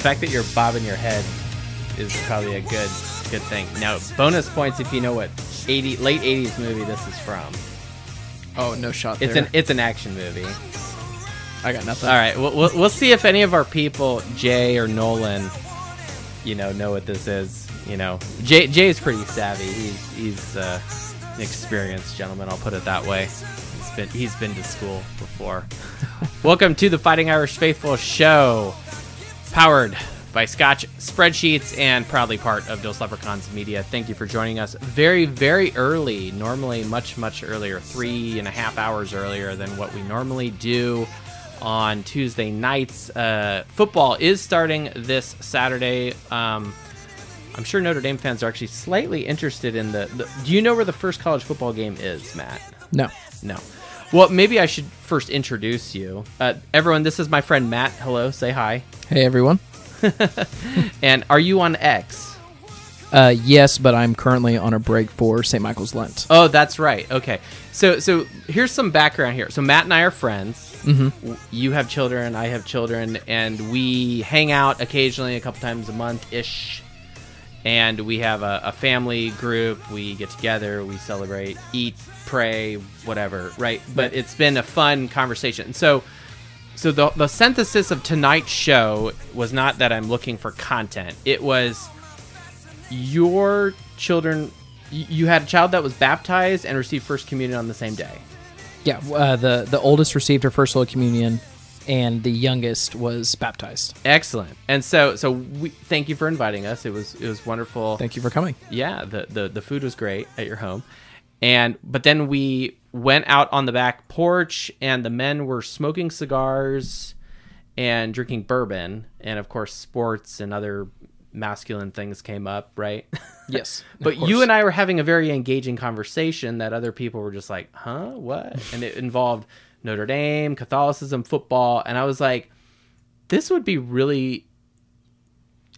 fact that you're bobbing your head is probably a good good thing. Now, bonus points if you know what 80 late 80s movie this is from. Oh, no shot It's there. an it's an action movie. I got nothing. All right, we'll, we'll, we'll see if any of our people, Jay or Nolan, you know, know what this is. You know, Jay Jay is pretty savvy. He's he's uh, an experienced gentleman. I'll put it that way. He's been he's been to school before. Welcome to the Fighting Irish Faithful show, powered by Scotch spreadsheets and proudly part of Dos Leprechauns Media. Thank you for joining us very very early. Normally much much earlier, three and a half hours earlier than what we normally do on Tuesday nights. Uh, football is starting this Saturday. Um, I'm sure Notre Dame fans are actually slightly interested in the, the. Do you know where the first college football game is, Matt? No. No. Well, maybe I should first introduce you. Uh, everyone, this is my friend Matt. Hello, say hi. Hey, everyone. And are you on X? Uh, yes, but I'm currently on a break for St. Michael's Lent. Oh, that's right. Okay. So, so here's some background here. So Matt and I are friends. Mm-hmm. You have children, I have children, and we hang out occasionally, a couple times a month ish. And we have a, a family group. We get together, we celebrate, eat, pray, whatever, right? But it's been a fun conversation. So, so the the synthesis of tonight's show was not that I'm looking for content. It was your children you had a child that was baptized and received first communion on the same day Yeah, uh, the the oldest received her first Holy Communion, and the youngest was baptized. excellent and so so we thank you for inviting us it was it was wonderful Thank you for coming. yeah the, the the food was great at your home and but then we went out on the back porch and the men were smoking cigars and drinking bourbon and of course sports and other masculine things came up right Yes, but you and I were having a very engaging conversation that other people were just like, "Huh? What?" And it involved Notre Dame, Catholicism, football, and I was like, "This would be really,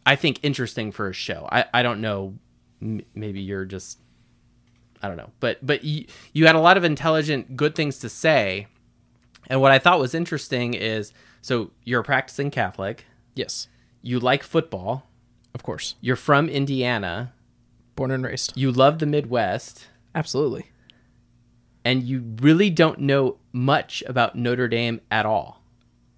I think, interesting for a show." I I don't know, M- maybe you're just, I don't know, but but you you had a lot of intelligent, good things to say, and what I thought was interesting is, so you're a practicing Catholic, yes, you like football, of course. you're from Indiana, Born and raised. you love the Midwest. Absolutely. and you really don't know much about Notre Dame at all,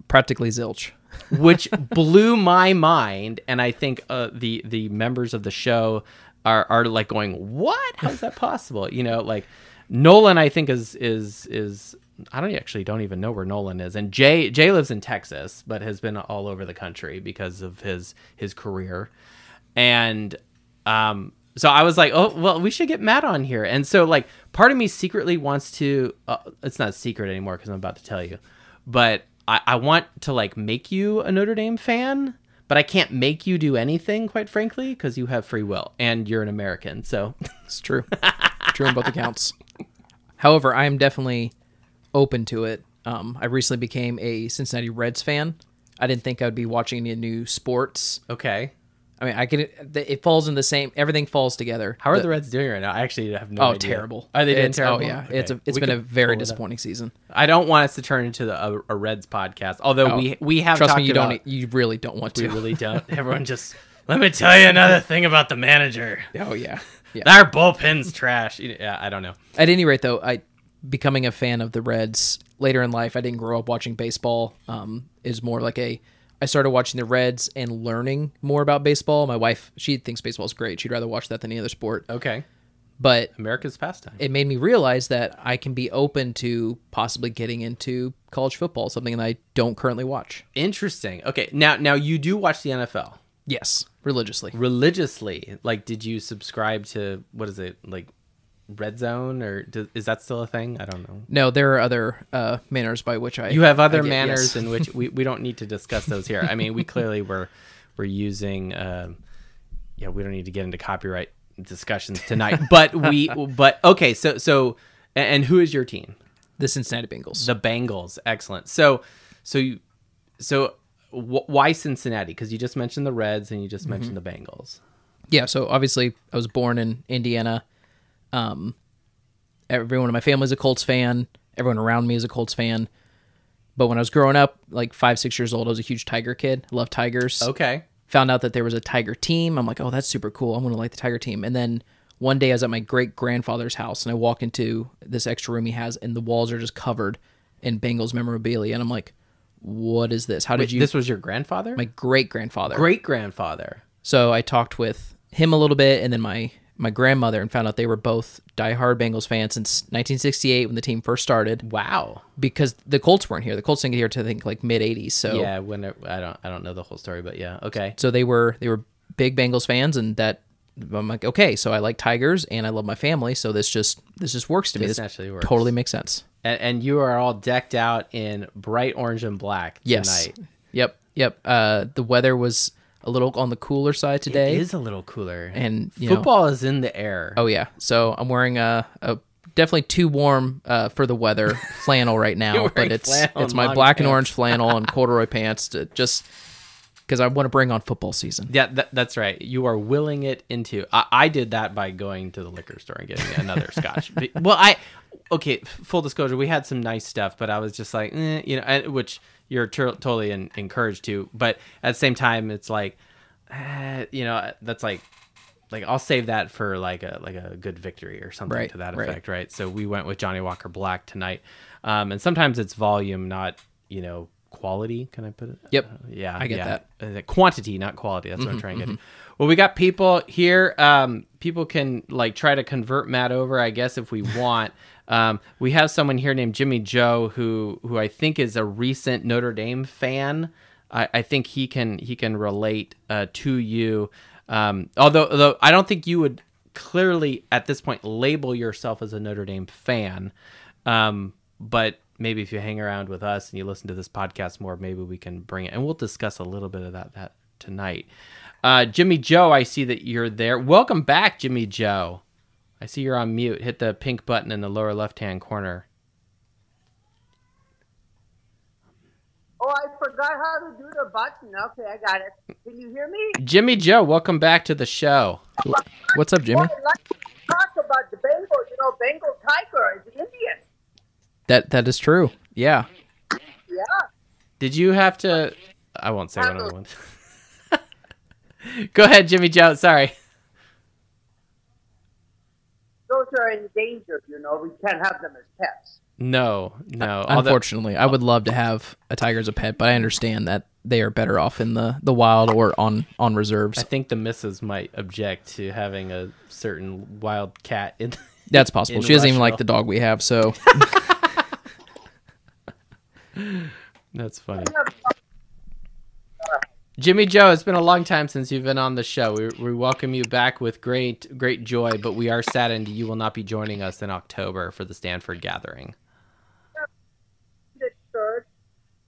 Practically zilch. which blew my mind. And I think uh, the the members of the show are are like going, "What? How is that possible?" You know, like Nolan, I think is is is I don't actually don't even know where Nolan is, and Jay Jay lives in Texas, but has been all over the country because of his his career, and um so I was like, oh well, we should get Matt on here, and so like part of me secretly wants to. Uh, it's not secret anymore because I'm about to tell you, but I, I want to like make you a Notre Dame fan, but I can't make you do anything, quite frankly, because you have free will and you're an American. So It's true. true on both accounts. However, I am definitely open to it. Um, I recently became a Cincinnati Reds fan. I didn't think I would be watching any new sports. okay, I mean, I can. It falls in the same. Everything falls together. how are the Reds doing right now? I actually have no Oh, idea. terrible! Are they doing It's- terrible? Oh yeah, Okay. it's a, it's We been a very disappointing season. I don't want us to turn into the, a, a Reds podcast, although Oh, we we have Trust me, you about, don't. You really don't want to. We really don't. Everyone just let me tell you another thing about the manager. Oh yeah, yeah. Our bullpen's trash. Yeah, I don't know. At any rate, though, I becoming a fan of the Reds later in life. I didn't grow up watching baseball. Um, is more like a. I started watching the Reds and learning more about baseball. My wife, she thinks baseball is great. She'd rather watch that than any other sport. Okay, But America's pastime. it made me realize that I can be open to possibly getting into college football, something that I don't currently watch. Interesting. Okay, now now you do watch the NFL Yes, religiously. religiously. Like, did you subscribe to what is it like? Red Zone or do, is that still a thing? I don't know. No, there are other uh, manners by which I You have other get- manners yes. in which we, we don't need to discuss those here. I mean, we clearly were we're using. Um, yeah, we don't need to get into copyright discussions tonight. But we but okay. So so and, who is your team? the Cincinnati Bengals. The Bengals. Excellent. So so you so wh- why Cincinnati? Because you just mentioned the Reds and you just mentioned the Bengals. yeah, so obviously I was born in Indiana. Um, everyone in my family is a Colts fan. Everyone around me is a Colts fan. But when I was growing up, like five, six years old, I was a huge Tiger kid. I love Tigers. Okay. found out that there was a Tiger team. I'm like, oh, that's super cool. I'm gonna like the Tiger team. And then one day I was at my great grandfather's house and I walk into this extra room he has, and the walls are just covered in Bengals memorabilia. And I'm like, what is this? How did you? This was your grandfather? my great grandfather. great grandfather. So I talked with him a little bit, and then my my grandmother, and found out they were both diehard Bengals fans since 1968 when the team first started. Wow. Because the Colts weren't here. The Colts didn't get here to I think like mid 80s. So Yeah, when it, I don't I don't know the whole story, but yeah. Okay. so they were they were big Bengals fans, and that I'm like, okay, so I like Tigers and I love my family, so this just this just works to me. This This naturally works. totally makes sense. And, and you are all decked out in bright orange and black Yes. tonight. Yep. Yep. Uh, the weather was a little on the cooler side today. It is a little cooler. And, you know- football is in the air. Oh yeah. So I'm wearing a, a definitely too warm uh, for the weather flannel right now, but it's it's my black and orange flannel and corduroy pants to just because I want to bring on football season. Yeah, that, that's right. You are willing it into. I, I did that by going to the liquor store and getting another scotch. Well, I okay. Full disclosure, we had some nice stuff, but I was just like, eh, you know, which you're tur totally en- encouraged to. But at the same time, it's like, eh, you know, that's like, like I'll save that for like a like a good victory or something Right, to that right. effect, right? So we went with Johnnie Walker Black tonight, um, and sometimes it's volume, not you know quality. Can I put it? Yep. Uh, yeah, I get yeah. that. Mm-hmm, Uh, quantity, not quality. That's what I'm trying to get. Well, we got people here. Um, people can like try to convert Matt over, I guess, if we want. Um, we have someone here named Jimmy Joe who who I think is a recent Notre Dame fan. I, I think he can he can relate uh, to you. Um, although although I don't think you would clearly at this point label yourself as a Notre Dame fan. Um, but maybe if you hang around with us and you listen to this podcast more, maybe we can bring it and we'll discuss a little bit of that that tonight. Uh, Jimmy Joe, I see that you're there. Welcome back, Jimmy Joe. I see you're on mute. Hit the pink button in the lower left hand corner. Oh, I forgot how to do the button. Okay, I got it. Can you hear me? Jimmy Joe, welcome back to the show. What's up, Jimmy? Well, I'd like to talk about the Bengal. You know, Bengal tiger is Indian. That that is true. Yeah. Yeah. Did you have to? I won't say what I want. Go ahead, Jimmy Joe. Sorry. Those are endangered, you know. We can't have them as pets. No, no. Uh, Although- Unfortunately, I would love to have a tiger as a pet, but I understand that they are better off in the, the wild or on on reserves. I think the missus might object to having a certain wild cat in. That's possible. in She doesn't even like the dog we have, so That's funny. Jimmy Joe, it's been a long time since you've been on the show. We, we welcome you back with great great joy, but we are saddened you will not be joining us in October for the Stanford gathering.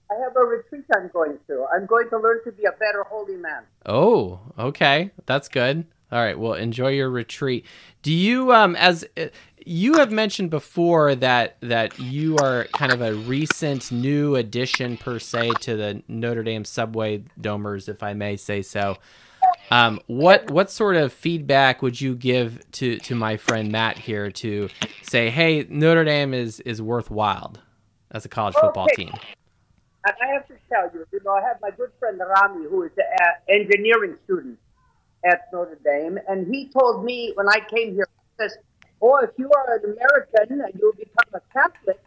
I have a retreat I'm going to. I'm going to learn to be a better holy man. Oh, okay, that's good. All right, well, enjoy your retreat. Do you, um, as uh, you have mentioned before, that that you are kind of a recent new addition per se to the Notre Dame Subway Domers, if I may say so. Um, what what sort of feedback would you give to to my friend Matt here to say, hey, Notre Dame is is worthwhile as a college football Okay. team? And I have to tell you, you know, I have my good friend Rami, who is an engineering student at Notre Dame, and he told me when I came here, he says, "Oh, if you are an American and you become a Catholic,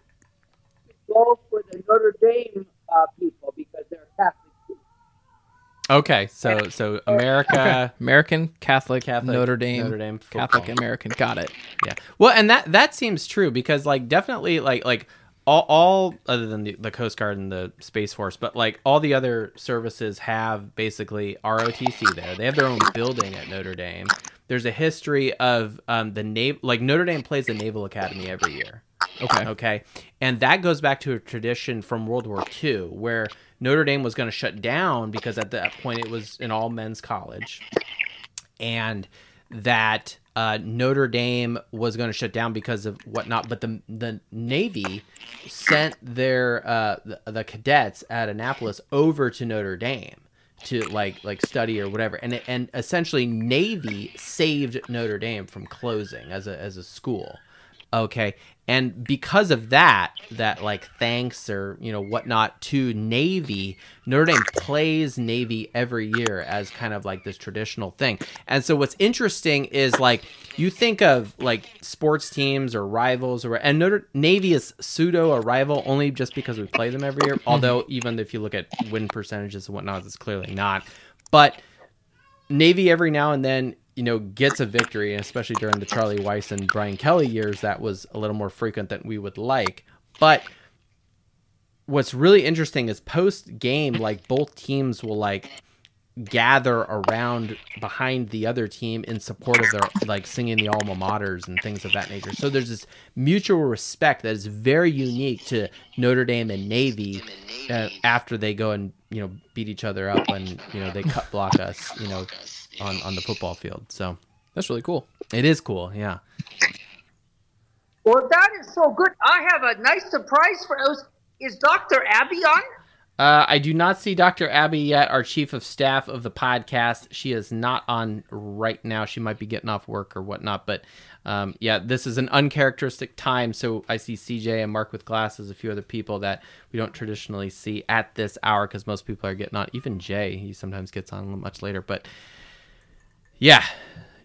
you go for the Notre Dame uh, people because they're Catholic." people." Okay, so so America. American Catholic, Catholic, Notre Dame, Notre Dame Catholic. American. Got it. Yeah. Well, and that that seems true because like definitely like like all, all other than the, the Coast Guard and the Space Force, but like all the other services have basically ROTC there. They have their own building at Notre Dame. There's a history of um, the naval like Notre Dame plays the Naval Academy every year. Okay. Okay. And that goes back to a tradition from World War II where Notre Dame was going to shut down because at that point it was an all men's college. And that uh, Notre Dame was going to shut down because of whatnot. But the, the Navy sent their uh, the, the cadets at Annapolis over to Notre Dame to like like study or whatever. And and essentially navy saved notre dame from closing as a as a school Okay. And because of that, that like thanks or you know whatnot to Navy, Notre Dame plays Navy every year as kind of like this traditional thing. And so what's interesting is like you think of like sports teams or rivals or and Notre Navy is pseudo a rival only just because we play them every year. Mm-hmm. Although even if you look at win percentages and whatnot, it's clearly not. But Navy every now and then, you know, gets a victory, especially during the Charlie Weis and Brian Kelly years, that was a little more frequent than we would like. But what's really interesting is post game, like both teams will like gather around behind the other team in support of their like singing the alma maters and things of that nature. So there's this mutual respect that is very unique to Notre Dame and Navy uh, after they go and you know beat each other up and you know they cut block us you know on on the football field. So That's really cool. it is cool. Yeah. Well, that is so good. I have a nice surprise for us. Is Dr. Abby on? Uh, I do not see Dr. Abby yet, our chief of staff of the podcast. She is not on right now. She might be getting off work or whatnot. But um, yeah, this is an uncharacteristic time. So I see CJ and Mark with glasses, a few other people that we don't traditionally see at this hour because most people are getting on. Even Jay, he sometimes gets on much later. But yeah.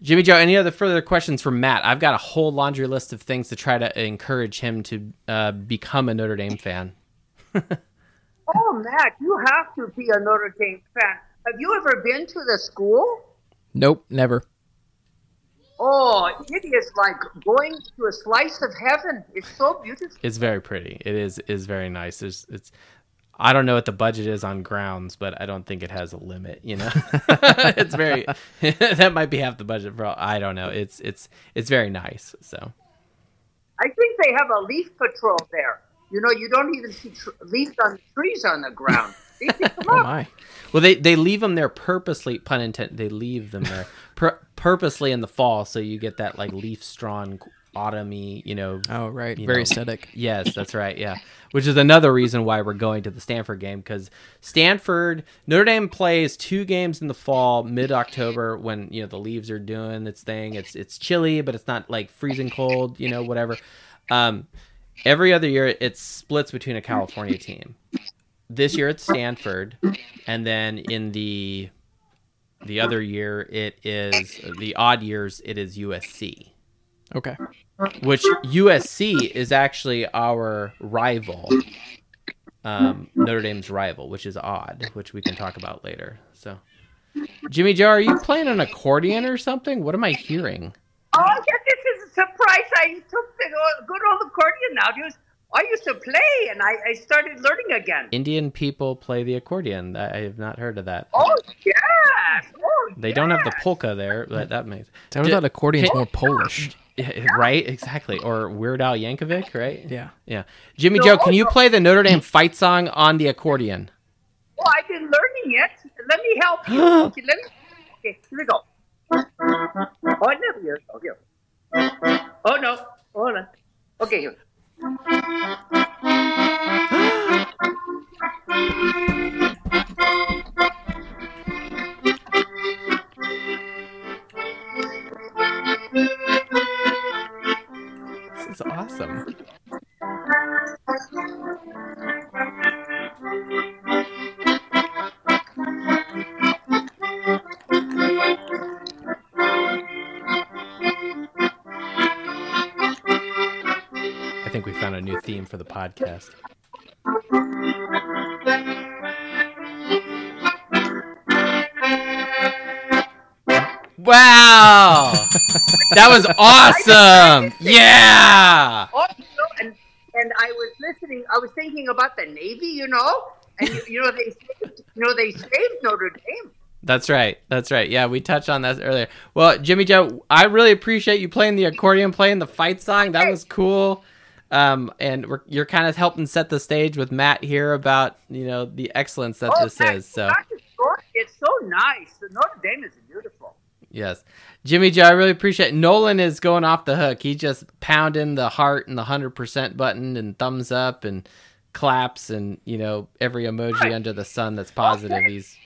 Jimmy Joe, any other further questions from Matt? I've got a whole laundry list of things to try to encourage him to uh, become a Notre Dame fan. Oh, Matt, you have to be a Notre Dame fan. Have you ever been to the school? Nope, never. Oh, it is like going to a slice of heaven. It's so beautiful. It's very pretty. It is is very nice. It's it's I don't know what the budget is on grounds, but I don't think it has a limit, you know. it's very that might be half the budget for all, I don't know. It's it's it's very nice. So I think they have a leaf patrol there. You know, you don't even see tr- leaves on trees on the ground. They pick them Oh my. Well, they they leave them there purposely. Pun intended. They leave them there pur- purposely in the fall, so you get that like leaf strawn autumny, you know. Oh right. Very know. aesthetic. Yes, that's right. Yeah, which is another reason why we're going to the Stanford game because Stanford Notre Dame plays two games in the fall, mid October, when you know the leaves are doing its thing. It's it's chilly, but it's not like freezing cold. You know, whatever. Um, every other year, it splits between a California team. This year, it's Stanford, and then in the the other year, it is the odd years. It is USC Okay. Which USC is actually our rival, um, Notre Dame's rival, which is odd, which we can talk about later. So, Jimmy Joe, are you playing an accordion or something? What am I hearing? Oh, yeah, this is a surprise. I took the good old accordion out. It was, I used to play, and I, I started learning again. Indian people play the accordion. I I have not heard of that. Oh, yes. Oh, They don't have the polka there. But that makes I Did- thought accordion's can- more Polish. Yeah, right, exactly. Or Weird Al Yankovic, right? Yeah. Yeah. Jimmy No, Joe, oh, can you play the Notre Dame fight song on the accordion? Oh, I've been learning it. Let me help you. okay, let me. Okay, here we go. Oh, I never hear. Okay. Oh, oh no. Hold on. Okay, here. Is awesome. I think we found a new theme for the podcast. Wow! That was awesome! Yeah! And and I was listening. I was thinking about the Navy. You know, and you, you know they saved, you know they saved Notre Dame. That's right. That's right. Yeah, we touched on that earlier. Well, Jimmy Joe, I really appreciate you playing the accordion, playing the fight song. That was cool. Um, and we're, you're kind of helping set the stage with Matt here about you know the excellence that oh, this is. So that is good. It's so nice. The Notre Dame is. Yes, Jimmy Joe, I really appreciate. It. Nolan is going off the hook. He's just pounding the heart and the hundred percent button and thumbs up and claps and you know every emoji under the sun that's positive. He's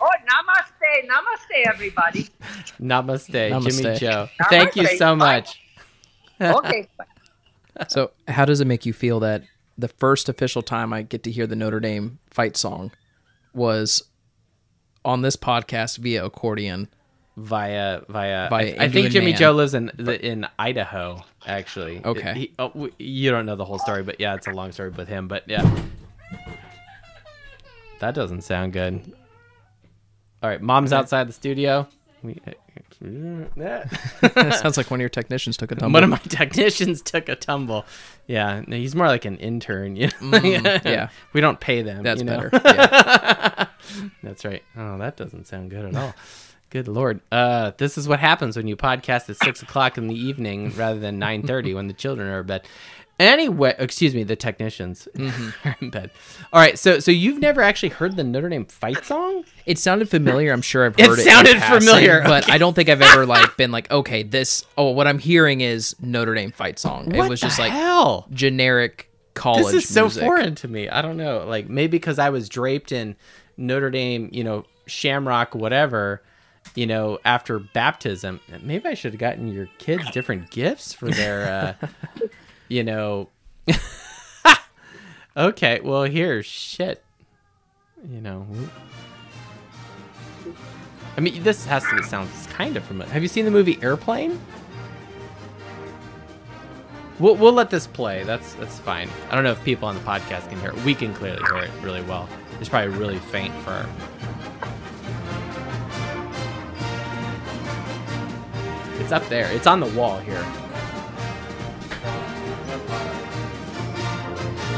Oh, namaste, namaste, everybody. namaste, namaste, Jimmy Namaste. Joe. Thank you so much. Okay. So, how does it make you feel that the first official time I get to hear the Notre Dame fight song was on this podcast via accordion? Via via. Via I, I think Jimmy Man. Joe lives in the, in Idaho. Actually, Okay. He- oh, you don't know the whole story, but yeah, it's a long story with him. But yeah, that doesn't sound good. All right, mom's outside the studio. We, uh, Sounds like one of your technicians took a tumble. One of my technicians took a tumble. Yeah, no, he's more like an intern. You know? Mm, yeah. we don't pay them. That's you know? better. Yeah. That's right. Oh, that doesn't sound good at all. Good lord. Uh, this is what happens when you podcast at six o'clock in the evening rather than nine thirty when the children are in bed. Anyway, excuse me, the technicians are in bed. All right, so so you've never actually heard the Notre Dame fight song? It sounded familiar. I'm sure I've heard it. It sounded passing, familiar, but I don't think I've ever like been like, okay, this. Oh, what I'm hearing is Notre Dame fight song. what it was just like hell? generic college. This is so music. foreign to me. I don't know. Like maybe because I was draped in Notre Dame, you know, Shamrock, whatever. You know, after baptism, maybe I should have gotten your kids different gifts for their, uh, you know. okay, well here, shit. You know. I mean, this has to sound kind of familiar. Have you seen the movie Airplane? We'll, we'll let this play. That's that's fine. I don't know if people on the podcast can hear it. We can clearly hear it really well. It's probably really faint for. It's up there. It's on the wall here.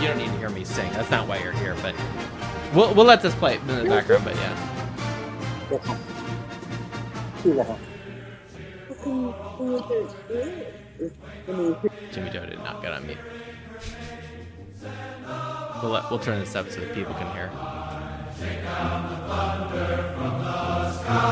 You don't need to hear me sing. That's not why you're here, but we'll, we'll let this play in the background, but yeah. Jimmy Joe did not get on mute. We'll, let, we'll turn this up so that people can hear. Take down the thunder from the sky,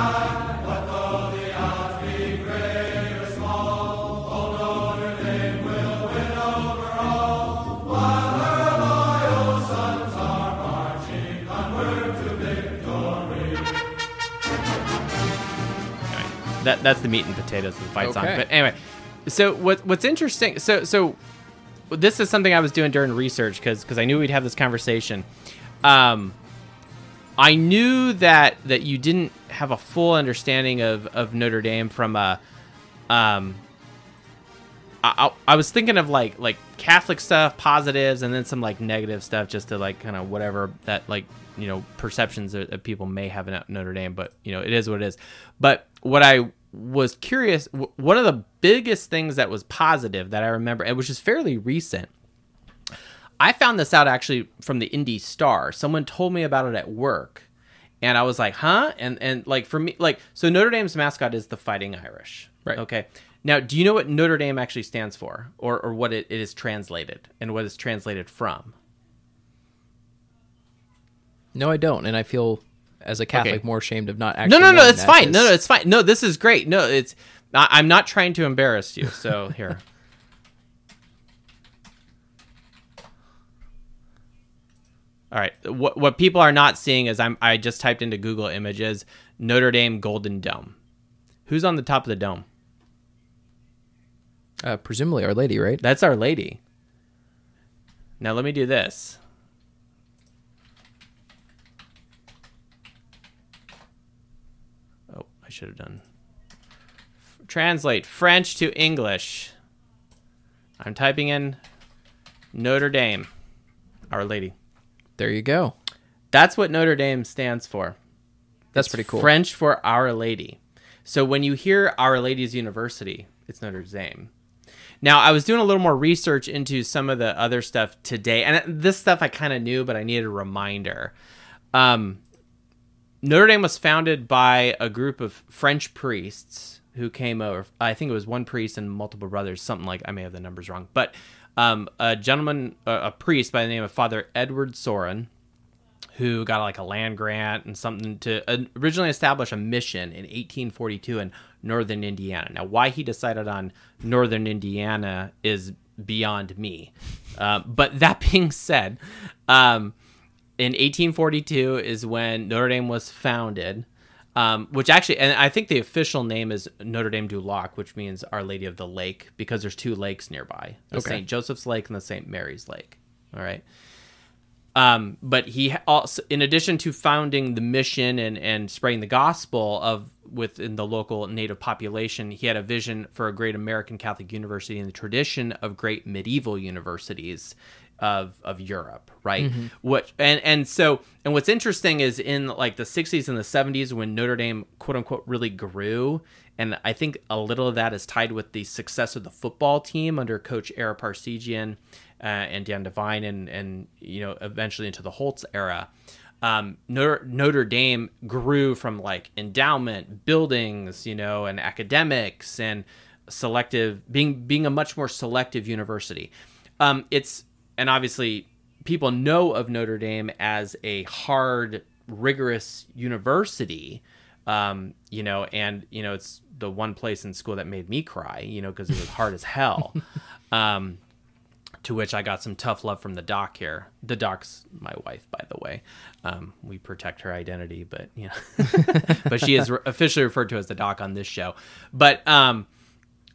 that that's the meat and potatoes of the fight song. But anyway, so what what's interesting? So so this is something I was doing during research because because I knew we'd have this conversation. Um, I knew that that you didn't have a full understanding of of Notre Dame from a um. I, I, I was thinking of like like Catholic stuff, positives, and then some like negative stuff, just to like kind of whatever that like you know perceptions that, that people may have in Notre Dame. But you know it is what it is. But what I was curious, w- one of the biggest things that was positive that I remember, and which is fairly recent, I found this out actually from the Indy Star. Someone told me about it at work, and I was like, "Huh?" And and like for me, like so Notre Dame's mascot is the Fighting Irish, Right. Okay. Now, do you know what Notre Dame actually stands for, or or what it, it is translated, and what it's translated from? No, I don't, and I feel as a Catholic Okay. more ashamed of not actually. No, no, no, it's fine. No, no, it's fine. No, this is great. No, it's I, I'm not trying to embarrass you. So here. All right. What what people are not seeing is I'm I just typed into Google Images Notre Dame Golden Dome. Who's on the top of the dome? uh, presumably Our Lady, right? That's Our Lady. Now let me do this. Oh, I should have done. Translate French to English. I'm typing in Notre Dame, Our Lady. There you go. That's what Notre Dame stands for. That's pretty cool. French for Our Lady. So when you hear Our Lady's University, it's Notre Dame. Now, I was doing a little more research into some of the other stuff today, and this stuff I kind of knew, but I needed a reminder. Um, Notre Dame was founded by a group of French priests who came over. I think it was one priest and multiple brothers, something like. I may have the numbers wrong, but um, a gentleman, a, a priest by the name of Father Edward Sorin, who got like a land grant and something to uh, originally establish a mission in 1842 in northern Indiana. Now, why he decided on northern Indiana is beyond me. Uh, but that being said, um, in 1842 is when Notre Dame was founded. Um, which actually, and I think the official name is Notre Dame du Lac, which means Our Lady of the Lake, because there's two lakes nearby: the Okay. St. Joseph's Lake and the St. Mary's Lake. All right. Um, but he also, in addition to founding the mission and, and spreading the gospel of within the local native population, he had a vision for a great American Catholic university in the tradition of great medieval universities of of Europe, right? What and and so and what's interesting is in like the 60s and the 70s when Notre Dame quote unquote really grew, and I think a little of that is tied with the success of the football team under Coach Ara Parseghian uh, and Dan Devine, and and you know eventually into the Holtz era. Um, Notre, Notre Dame grew from like endowment, buildings, you know, and academics, and selective being being a much more selective university. Um, it's and obviously people know of Notre Dame as a hard, rigorous university. Um, you know, and you know, it's the one place in school that made me cry, you know, because it was hard as hell. Um, to which I got some tough love from the doc here. The doc's my wife, by the way. Um, we protect her identity, but you know, but she is re- officially referred to as the doc on this show. But um,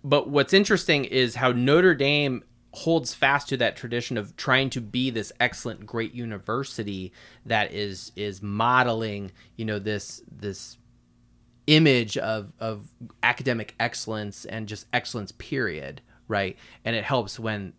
but what's interesting is how Notre Dame holds fast to that tradition of trying to be this excellent, great university that is is modeling, you know, this this image of of academic excellence and just excellence period right? And it helps when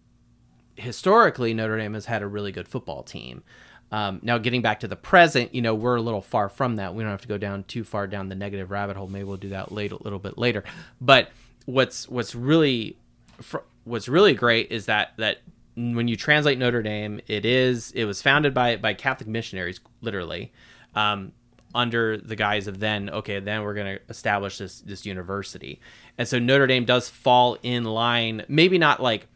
historically notre dame has had a really good football team. Um, now getting back to the present you know we're a little far from that. We don't have to go down too far down the negative rabbit hole. Maybe we'll do that later a little bit later. But what's what's really fr- what's really great is that that when you translate Notre Dame, it is it was founded by by Catholic missionaries, literally, um, under the guise of then okay, then we're going to establish this this university, and so Notre Dame does fall in line, maybe not like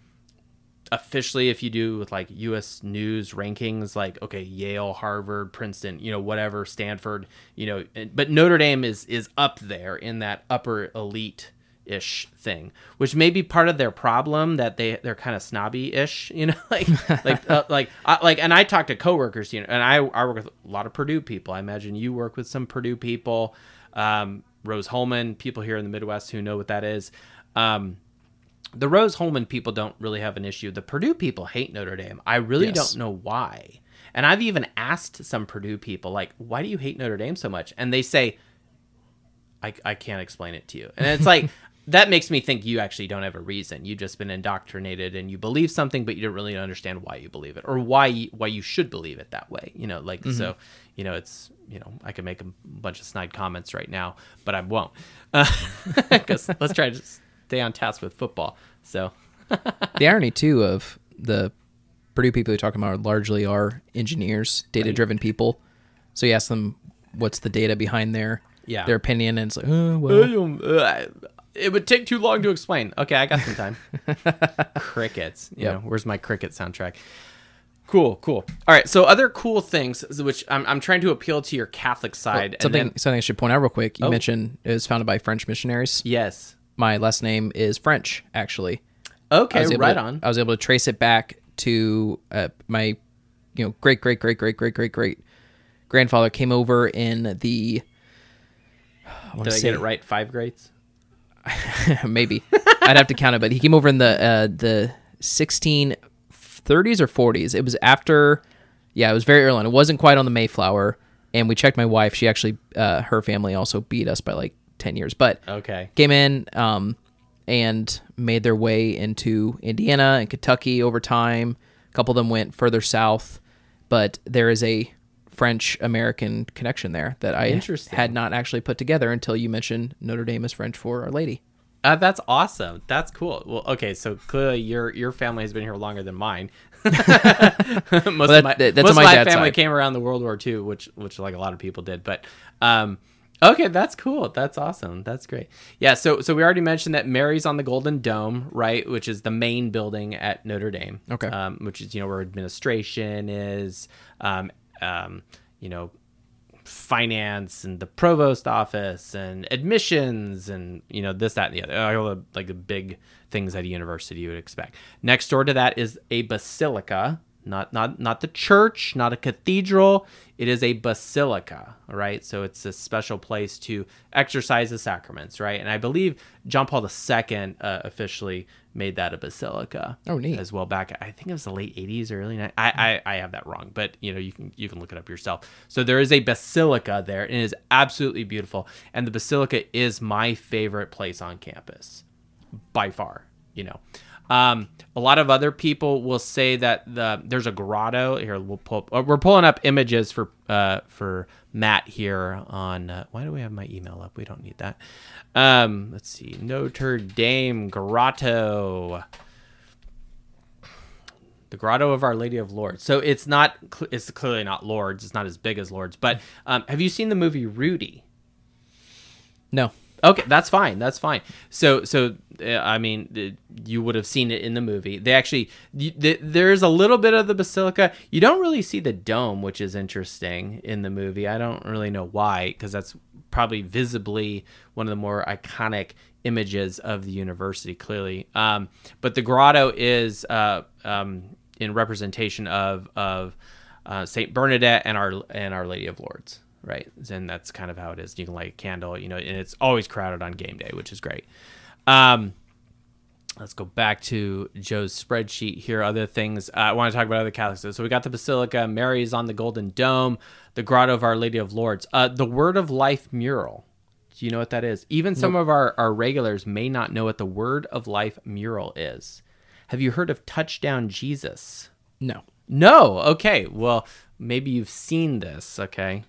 officially if you do with like US news rankings like okay Yale Harvard Princeton you know whatever Stanford you know but Notre Dame is is up there in that upper elite ish thing which may be part of their problem that they they're kind of snobby ish you know like like uh, like I, like and I talk to coworkers you know and I I work with a lot of Purdue people I imagine you work with some Purdue people um Rose-Hulman people here in the Midwest who know what that is um the Rose-Hulman people don't really have an issue. The Purdue people hate Notre Dame. I really Yes. don't know why. And I've even asked some Purdue people, like, why do you hate Notre Dame so much? And they say, I, I can't explain it to you. And it's like, that makes me think you actually don't have a reason. You've just been indoctrinated and you believe something, but you don't really understand why you believe it or why you, why you should believe it that way. You know, like, so, you know, it's, you know, I can make a bunch of snide comments right now, but I won't. Because let's try to stay on task with football. So, the irony too of the Purdue people you're talking about largely are engineers, data driven people. So you ask them what's the data behind their Yeah. their opinion, and it's like, oh well, Uh, it would take too long to explain. Okay, I got some time. Crickets. You Yep. know, where's my cricket soundtrack? Cool, cool. All right, so other cool things, which I'm, I'm trying to appeal to your Catholic side. something then- something I should point out real quick. You Oh. mentioned it was founded by French missionaries. yes. My last name is French, actually. Okay, I was able right to- on. I was able to trace it back to uh, my, you know, great great great great great great great grandfather came over in the. I want Did to I say get it right? Five grades? maybe I'd have to count it, but he came over in the uh, the 1630s or 40s. It was after, yeah, it was very early on. It wasn't quite on the Mayflower, and we checked my wife. She actually, uh, her family also beat us by like 10 years, but Okay. came in um, and made their way into Indiana and Kentucky over time. A couple of them went further south, but there is a French American connection there that I had not actually put together until you mentioned Notre Dame is French for Our Lady. Uh, that's awesome. That's cool. Well, okay, so clearly your your family has been here longer than mine. most that- of my, that's most of my my family side. came around the World War II, which which like a lot of people did. But um, okay, that's cool. That's awesome. That's great. Yeah. So so we already mentioned that Mary's on the Golden Dome, right? Which is the main building at Notre Dame. Okay. Um, which is you know where administration is. Um, um, you know finance and the provost office and admissions and you know this that and the other all the like the big things at a university you would expect. Next door to that is a basilica not not not the church, not a cathedral. It is a basilica, right? So it's a special place to exercise the sacraments, right? And I believe John Paul II uh, officially made that a basilica. Oh, neat. As well back, I think it was the late '80s or early '90s. I, I I have that wrong, but you know you can you can look it up yourself. So there is a basilica there, and it is absolutely beautiful. And the basilica is my favorite place on campus, by far. You know. Um, a lot of other people will say that the there's a grotto here. We'll pull. uh, We're pulling up images for uh, for Matt here on. Uh, why do we have my email up? We don't need that. Um, let's see. Notre Dame grotto. The grotto of Our Lady of Lourdes. So it's not. It's clearly not Lourdes. It's not as big as Lourdes. But um, have you seen the movie Rudy? No. Okay, that's fine. That's fine. So, so uh, I mean, uh, you would have seen it in the movie. They actually, you, th- there's a little bit of the basilica. You don't really see the dome, which is interesting in the movie. I don't really know why, because that's probably visibly one of the more iconic images of the university. Clearly, um, but the grotto is uh, um, in representation of of uh, Saint Bernadette and our and Our Lady of Lourdes right? And that's kind of how it is. You can light a candle, you know, and it's always crowded on game day, which is great. Um, let's go back to Joe's spreadsheet here. Other things uh, I want to talk about other Catholics. So we got the Basilica, Mary's on the Golden Dome, the Grotto of Our Lady of Lourdes, uh, the Word of Life mural. Do you know what that is? Even some of our, our regulars may not know what the Word of Life mural is. Have you heard of Touchdown Jesus? No. No. Okay. Well, maybe you've seen this. Okay.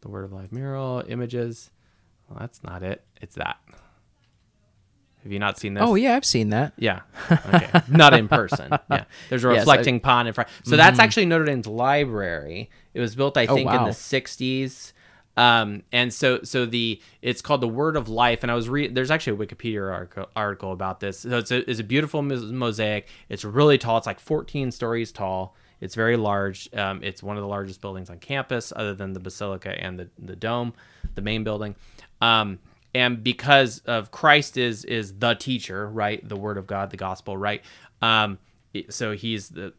The Word of Life mural images. Well, that's not it. It's that. Have you not seen this? Oh yeah, I've seen that. Yeah. Okay. Not in person. Yeah. There's a Yes, reflecting pond in front. So that's actually Notre Dame's library. It was built, I Oh, think, in the 60s. Um, and so, so the it's called the Word of Life, and I was reading. There's actually a Wikipedia article, article about this. So it's a, it's a beautiful mosaic. It's really tall. It's like 14 stories tall. It's very large. Um, it's one of the largest buildings on campus, other than the Basilica and the the dome, the main building. Um, and because of Christ is is the teacher, right? The Word of God, the Gospel, right? Um, so he's the.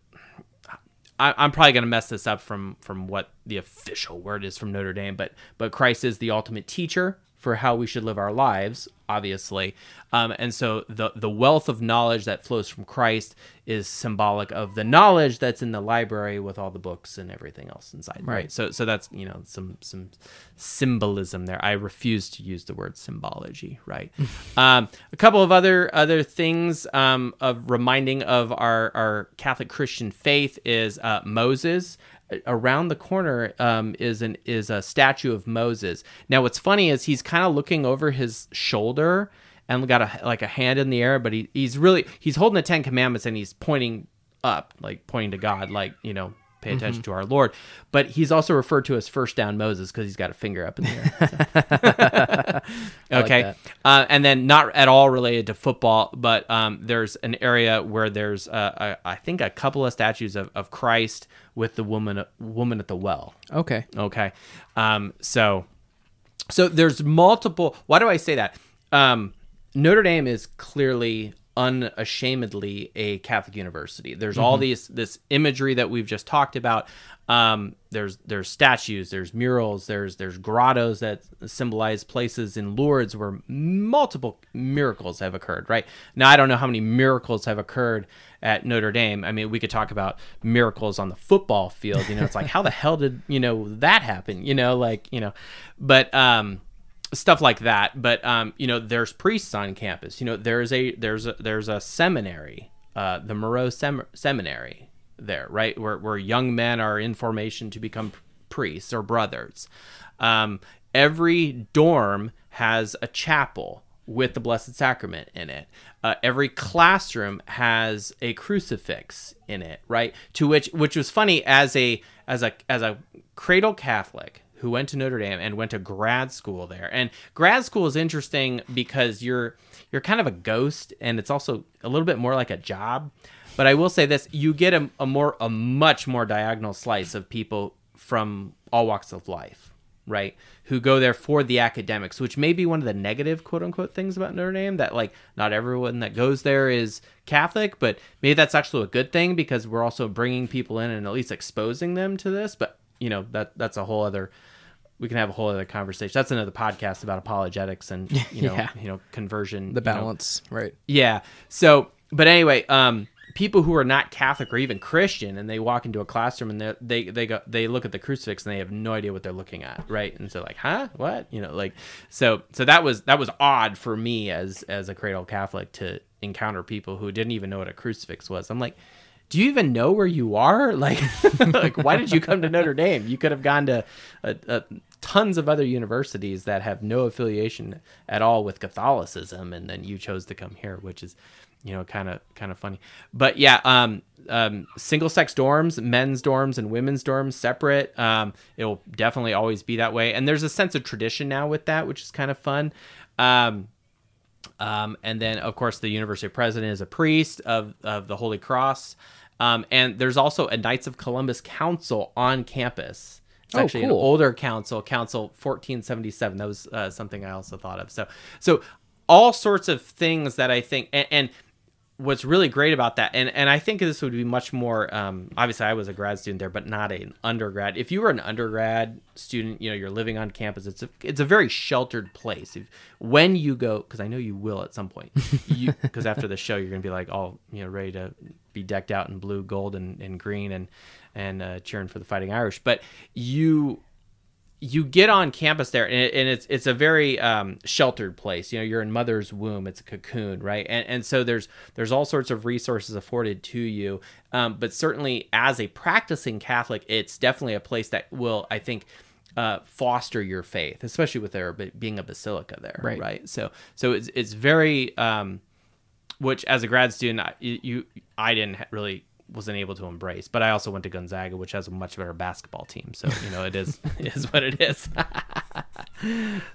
I, I'm probably going to mess this up from from what the official word is from Notre Dame, but but Christ is the ultimate teacher for how we should live our lives, obviously, um, and so the the wealth of knowledge that flows from Christ is symbolic of the knowledge that's in the library with all the books and everything else inside, right? Right. So so that's you know some some symbolism there. I refuse to use the word symbology, right? um, a couple of other other things um, of reminding of our our Catholic Christian faith is uh, Moses. Around the corner um, is an is a statue of Moses. Now, what's funny is he's kind of looking over his shoulder and got a like a hand in the air, but he, he's really he's holding the Ten Commandments and he's pointing up, like pointing to God, like you know, pay attention to our Lord. But he's also referred to as first down Moses because he's got a finger up in the air. like okay, that. uh, and then not at all related to football, but um, there's an area where there's uh, a, I think a couple of statues of, of Christ with the woman woman at the well. Okay. Okay. Um, so, so there's multiple. Why do I say that? Um, Notre Dame is clearly unashamedly a Catholic university. There's all these this imagery that we've just talked about. Um, there's there's statues, there's murals, there's there's grottos that symbolize places in Lourdes where multiple miracles have occurred. Right now, I don't know how many miracles have occurred at Notre Dame. I mean, we could talk about miracles on the football field. You know, it's like how the hell did you know that happen? You know, like you know, but um, stuff like that. But um, you know, there's priests on campus. You know, there's a there's a there's a seminary, uh, the Moreau Sem- Seminary there, right, where where young men are in formation to become priests or brothers. Um, every dorm has a chapel with the Blessed Sacrament in it. Uh, every classroom has a crucifix in it, right? To which, which was funny as a as a as a cradle Catholic who went to Notre Dame and went to grad school there. And grad school is interesting because you're you're kind of a ghost, and it's also a little bit more like a job. But I will say this: you get a, a more a much more diagonal slice of people from all walks of life right? Who go there for the academics, which may be one of the negative quote unquote things about Notre Dame that like not everyone that goes there is Catholic, but maybe that's actually a good thing because we're also bringing people in and at least exposing them to this. But you know that that's a whole other. We can have a whole other conversation. That's another podcast about apologetics and you know Yeah. you know conversion The you know, balance, right? yeah. So, but anyway, um, people who are not Catholic or even Christian, and they walk into a classroom and they they they go they look at the crucifix and they have no idea what they're looking at, right? And so like, huh, what? You know, like, so so that was that was odd for me as as a cradle Catholic to encounter people who didn't even know what a crucifix was. I'm like. Do you even know where you are? Like, like why did you come to Notre Dame? You could have gone to uh, uh, tons of other universities that have no affiliation at all with Catholicism, and then you chose to come here, which is, you know, kind of kind of funny. But yeah, um, um, single sex dorms, men's dorms and women's dorms separate. Um, it'll definitely always be that way, and there's a sense of tradition now with that, which is kind of fun. Um, um, and then, of course, the university president is a priest of, of the Holy Cross. Um, and there's also a Knights of Columbus Council on campus. It's Oh, actually an older council, Council 1477. That was uh, something I also thought of. So, so all sorts of things that I think, and, and what's really great about that, and, and I think this would be much more. Um, obviously, I was a grad student there, but not an undergrad. If you were an undergrad student, you know, you're living on campus. It's a it's a very sheltered place. If, when you go, because I know you will at some point, because after the show, you're gonna be like all you know ready to be decked out in blue, gold, and, and green, and and uh, cheering for the Fighting Irish. But you you get on campus there and, it, and it's it's a very um, sheltered place. You know you're in mother's womb it's a cocoon right? And and so there's there's all sorts of resources afforded to you. Um, but certainly as a practicing catholic it's definitely a place that will i think uh, foster your faith especially with there being a basilica there Right. right? So so it's it's very um, which as a grad student I- you, you I didn't really wasn't able to embrace. But I also went to Gonzaga which has a much better basketball team. So you know it is it is what it is.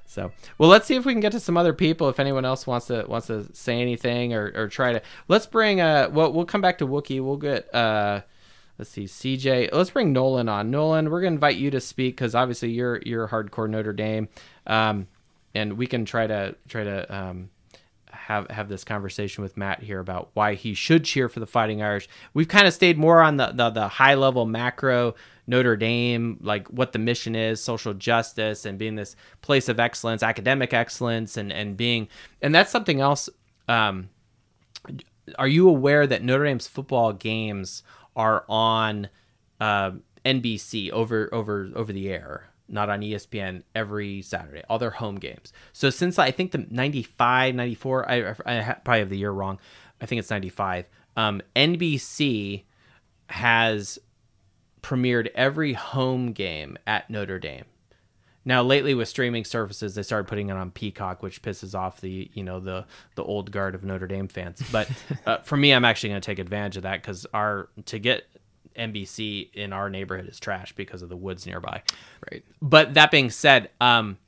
So well let's see if we can get to some other people if anyone else wants to wants to say anything or, or try to let's bring uh well we'll come back to Wookie. We'll get uh let's see CJ let's bring Nolan on. Nolan we're gonna invite you to speak because obviously you're you're hardcore Notre Dame. Um and we can try to try to um have have this conversation with Matt here about why he should cheer for the Fighting Irish. We've kind of stayed more on the, the the high level macro Notre Dame, like what the mission is, social justice, and being this place of excellence, academic excellence, and and being and that's something else. Um, are you aware that Notre Dame's football games are on uh, NBC over over over the air, not on ESPN every Saturday, all their home games. So since I think the 95, 94, I, I probably have the year wrong. I think it's 95. Um, NBC has premiered every home game at Notre Dame. Now lately with streaming services, they started putting it on Peacock, which pisses off the you know the the old guard of Notre Dame fans. But uh, for me, I'm actually going to take advantage of that because our to get NBC in our neighborhood is trash because of the woods nearby. Right. But that being said, um,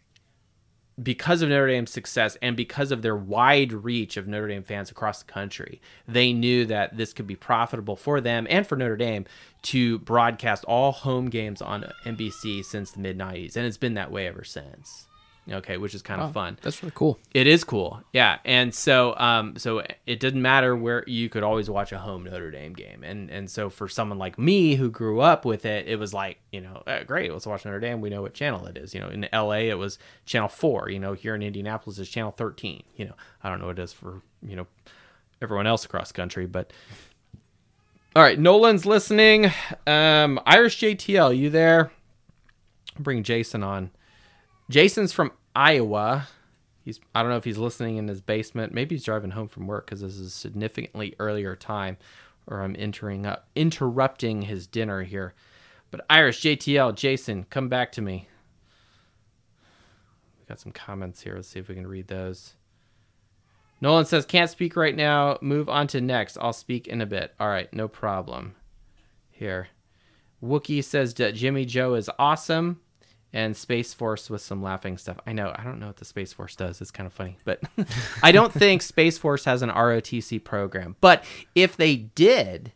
because of Notre Dame's success and because of their wide reach of Notre Dame fans across the country, they knew that this could be profitable for them and for Notre Dame to broadcast all home games on NBC since the mid 90s. And it's been that way ever since. Okay, which is kind of Oh, fun. That's really cool. It is cool, yeah. And so, um, so it didn't matter where you could always watch a home Notre Dame game, and and so for someone like me who grew up with it, it was like you know, eh, great, let's watch Notre Dame. We know what channel it is. You know, in L.A. it was channel four. You know, here in Indianapolis is channel thirteen. You know, I don't know what it is for you know everyone else across the country, but all right, Nolan's listening. Um, Irish JTL, you there? Bring Jason on. Jason's from Iowa. He's I don't know if he's listening in his basement. Maybe he's driving home from work because this is a significantly earlier time, or I'm entering up interrupting his dinner here. But Irish JTL, Jason, come back to me. We got some comments here. Let's see if we can read those. Nolan says can't speak right now. Move on to next. I'll speak in a bit. All right, no problem. Here, Wookie says that Jimmy Joe is awesome and Space Force with some laughing stuff. I know, I don't know what the Space Force does. It's kind of funny, but I don't think Space Force has an ROTC program. But if they did,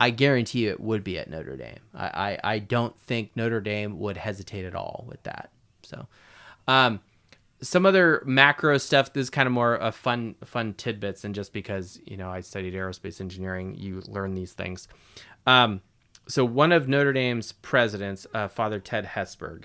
I guarantee you it would be at Notre Dame. I, I, I don't think Notre Dame would hesitate at all with that. So, um, some other macro stuff. This is kind of more fun fun tidbits, and just because you know I studied aerospace engineering, you learn these things. Um, so one of Notre Dame's presidents, uh, Father Ted Hesburgh,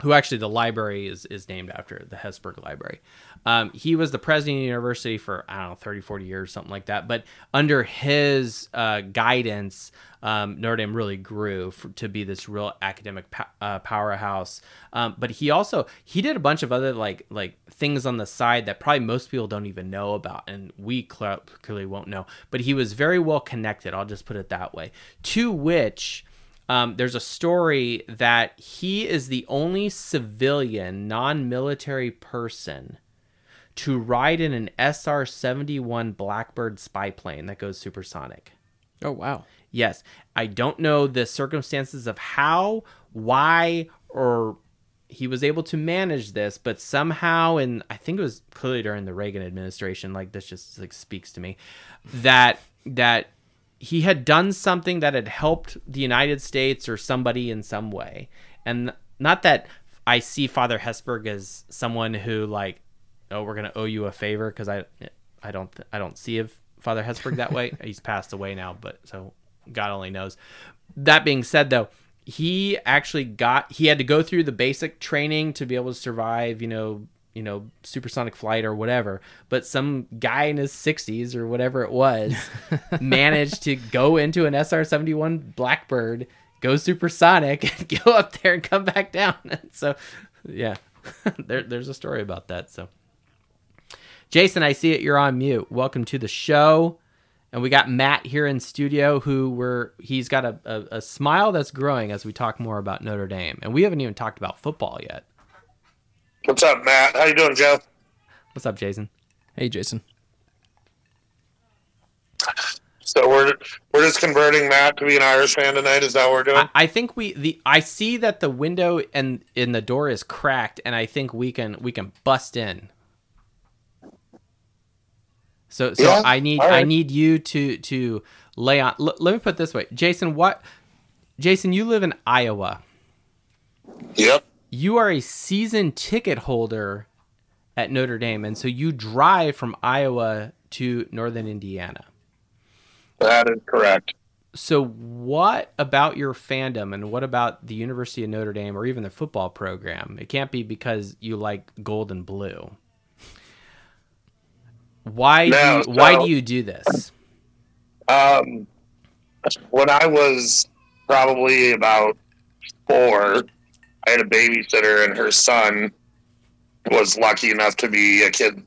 who actually the library is, is named after the Hesburgh Library. Um, he was the president of the university for, I don't know, 30, 40 years, something like that. But under his uh, guidance, um, Notre Dame really grew for, to be this real academic po- uh, powerhouse. Um, but he also, he did a bunch of other like, like things on the side that probably most people don't even know about. And we cl- clearly won't know, but he was very well connected. I'll just put it that way to which, um, there's a story that he is the only civilian, non military person to ride in an SR 71 Blackbird spy plane that goes supersonic. Oh wow. Yes. I don't know the circumstances of how, why, or he was able to manage this, but somehow, and I think it was clearly during the Reagan administration, like this just like speaks to me, that that he had done something that had helped the United States or somebody in some way. And not that I see Father Hesburgh as someone who like, oh, we're gonna owe you a favor because I, I don't, I don't see if Father Hesburgh that way. He's passed away now, but so God only knows. That being said, though, he actually got he had to go through the basic training to be able to survive. You know, you know, supersonic flight or whatever. But some guy in his 60s or whatever it was managed to go into an SR 71 Blackbird, go supersonic, and go up there and come back down. And so, yeah, there, there's a story about that. So, Jason, I see it. You're on mute. Welcome to the show. And we got Matt here in studio, who we're he's got a, a, a smile that's growing as we talk more about Notre Dame, and we haven't even talked about football yet. What's up, Matt? How you doing, Joe? What's up, Jason? Hey Jason. So we're we're just converting Matt to be an Irish fan tonight. Is that what we're doing? I, I think we the I see that the window and in the door is cracked, and I think we can we can bust in. So so Yeah, I need all I need you to to lay on. L- let me put it this way, Jason. What? Jason, you live in Iowa. yep. You are a season ticket holder at Notre Dame, and so you drive from Iowa to Northern Indiana. That is correct. So, what about your fandom and what about the University of Notre Dame or even the football program? It can't be because you like gold and blue. Why No, do you, why do you do this? Um, when I was probably about four, I had a babysitter, and her son was lucky enough to be a kid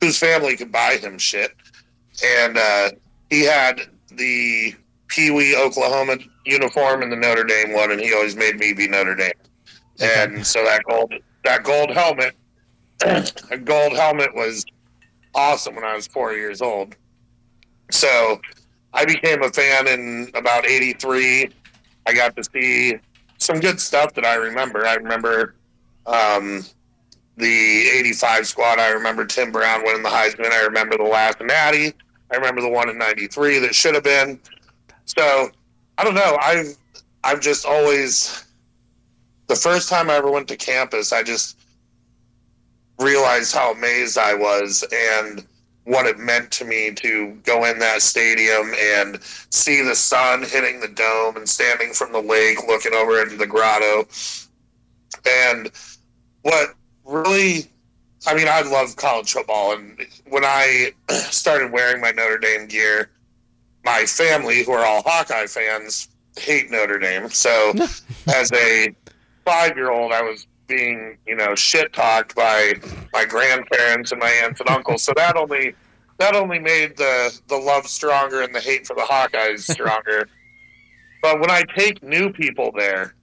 whose family could buy him shit, and uh, he had the Pee Wee Oklahoma uniform and the Notre Dame one, and he always made me be Notre Dame. And so that gold that gold helmet, a gold helmet was awesome when I was four years old. So I became a fan in about '83. I got to see some good stuff that I remember. I remember um, the '85 squad. I remember Tim Brown winning the Heisman. I remember the last Natty. I remember the one in '93 that should have been. So I don't know. I've I've just always the first time I ever went to campus, I just realized how amazed I was and what it meant to me to go in that stadium and see the sun hitting the dome and standing from the lake looking over into the grotto. And what really, I mean, I love college football. And when I started wearing my Notre Dame gear, my family, who are all Hawkeye fans, hate Notre Dame. So as a five year old, I was being, you know, shit talked by my grandparents and my aunts and uncles. So that only that only made the the love stronger and the hate for the Hawkeyes stronger. but when I take new people there,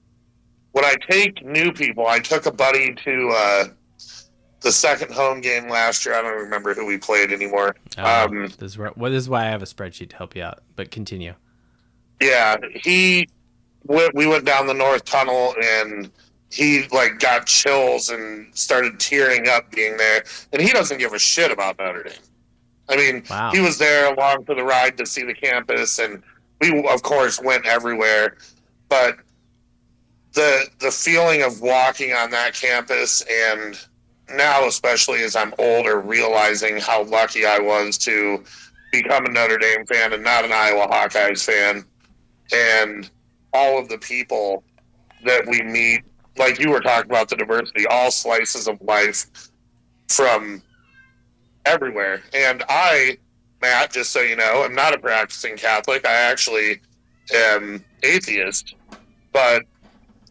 when I take new people, I took a buddy to uh, the second home game last year. I don't remember who we played anymore. Uh, Um, this, is where, well, this is why I have a spreadsheet to help you out. But continue. Yeah, he we went down the north tunnel and he like got chills and started tearing up being there. And he doesn't give a shit about Notre Dame. I mean, Wow. he was there along for the ride to see the campus, and we of course went everywhere. But the the feeling of walking on that campus and now especially as I'm older realizing how lucky I was to become a Notre Dame fan and not an Iowa Hawkeyes fan and all of the people that we meet like you were talking about the diversity all slices of life from everywhere and I Matt just so you know I'm not a practicing Catholic I actually am atheist but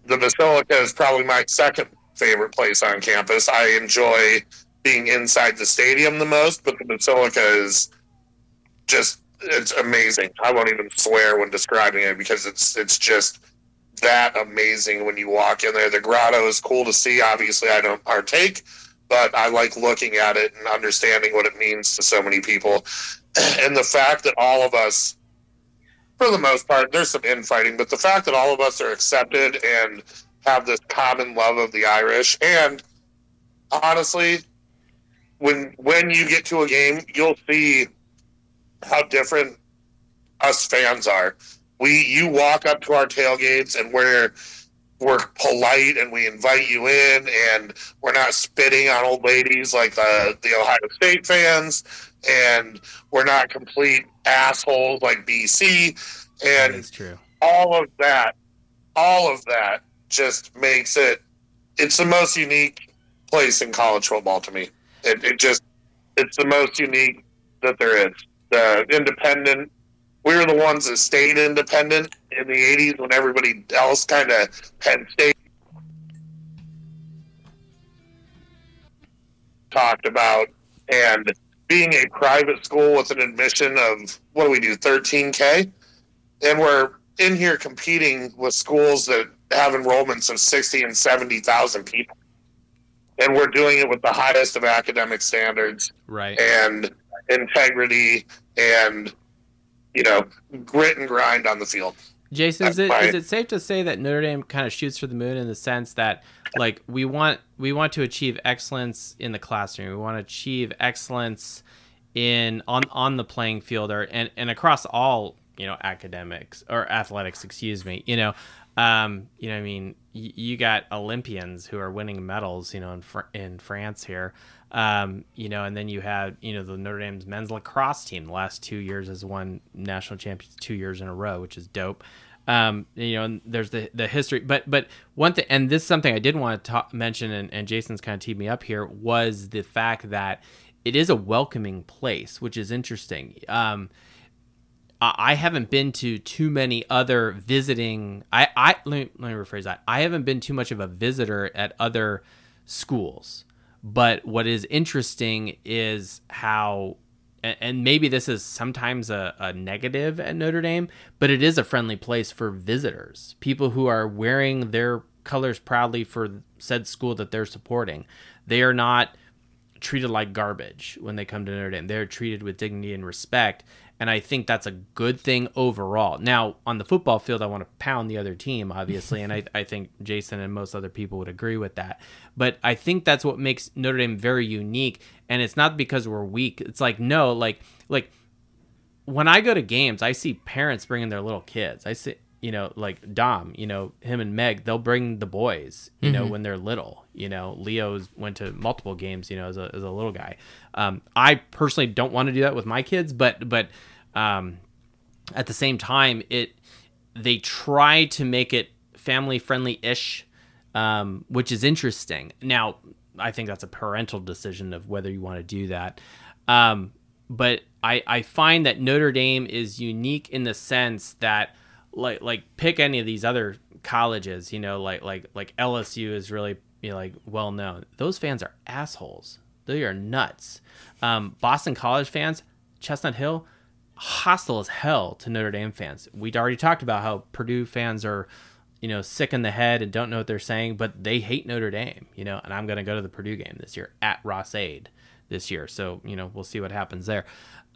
the Basilica is probably my second favorite place on campus. I enjoy being inside the stadium the most, but the Basilica is just it's amazing. I won't even swear when describing it because it's it's just that amazing when you walk in there. The grotto is cool to see. Obviously, I don't partake, but I like looking at it and understanding what it means to so many people. And the fact that all of us for the most part, there's some infighting, but the fact that all of us are accepted and have this common love of the Irish, and honestly, when when you get to a game, you'll see how different us fans are. We you walk up to our tailgates and we're we're polite and we invite you in and we're not spitting on old ladies like the the Ohio State fans and we're not complete assholes like BC and That's true. all of that all of that just makes it it's the most unique place in college football to me. It, it just it's the most unique that there is. The independent we were the ones that stayed independent in the 80s when everybody else kind of Penn State talked about and being a private school with an admission of what do we do 13k and we're in here competing with schools that have enrollments of 60 and 70,000 people. And we're doing it with the highest of academic standards Right. and integrity and you know grit and grind on the field. Jason, is it is it safe to say that Notre Dame kind of shoots for the moon in the sense that like we want we want to achieve excellence in the classroom. We want to achieve excellence in on on the playing field or and, and across all, you know, academics or athletics, excuse me. You know, um, you know, I mean, y- you got Olympians who are winning medals, you know, in Fr- in France here. Um, you know, and then you have, you know, the Notre Dame's men's lacrosse team the last two years has won national champions two years in a row, which is dope. Um, you know, and there's the the history, but but one thing, and this is something I did want to mention, and, and Jason's kind of teed me up here was the fact that it is a welcoming place, which is interesting. Um, I I haven't been to too many other visiting. I, I let, me, let me rephrase that. I haven't been too much of a visitor at other schools. But what is interesting is how, and, maybe this is sometimes a, a negative at Notre Dame, but it is a friendly place for visitors, people who are wearing their colors proudly for said school that they're supporting. They are not treated like garbage when they come to Notre Dame. They're treated with dignity and respect. And I think that's a good thing overall. Now, on the football field, I want to pound the other team, obviously. and I, I think Jason and most other people would agree with that. But I think that's what makes Notre Dame very unique. And it's not because we're weak. It's like, no, like, like, when I go to games, I see parents bringing their little kids. I see, you know, like Dom, you know, him and Meg, they'll bring the boys, you know, when they're little. You know, Leo's went to multiple games, you know, as a, as a little guy. Um, I personally don't want to do that with my kids, but but um, at the same time, it they try to make it family friendly ish, um, which is interesting. Now, I think that's a parental decision of whether you want to do that. Um, but I, I find that Notre Dame is unique in the sense that like like pick any of these other colleges, you know, like like like LSU is really you know, like well known. Those fans are assholes. They are nuts. Um, Boston College fans, Chestnut Hill, hostile as hell to Notre Dame fans. We'd already talked about how Purdue fans are, you know, sick in the head and don't know what they're saying, but they hate Notre Dame, you know, and I'm going to go to the Purdue game this year at Ross-Ade this year. So, you know, we'll see what happens there.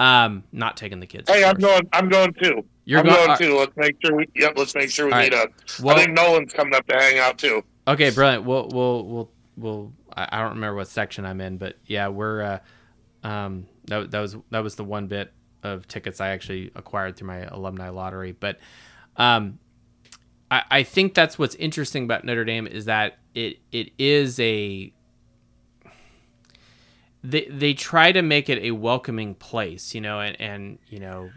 Um, not taking the kids. Hey, I'm going. I'm going too. You're I'm go- going uh, too. Let's make sure we. Yep. Let's make sure we meet right. up. Well- I think Nolan's coming up to hang out too. Okay, brilliant. We'll we'll we'll we'll. I, I don't remember what section I'm in, but yeah, we're. Uh, um, that that was that was the one bit of tickets I actually acquired through my alumni lottery. But, um, I, I think that's what's interesting about Notre Dame is that it it is a they they try to make it a welcoming place, you know, and and you know.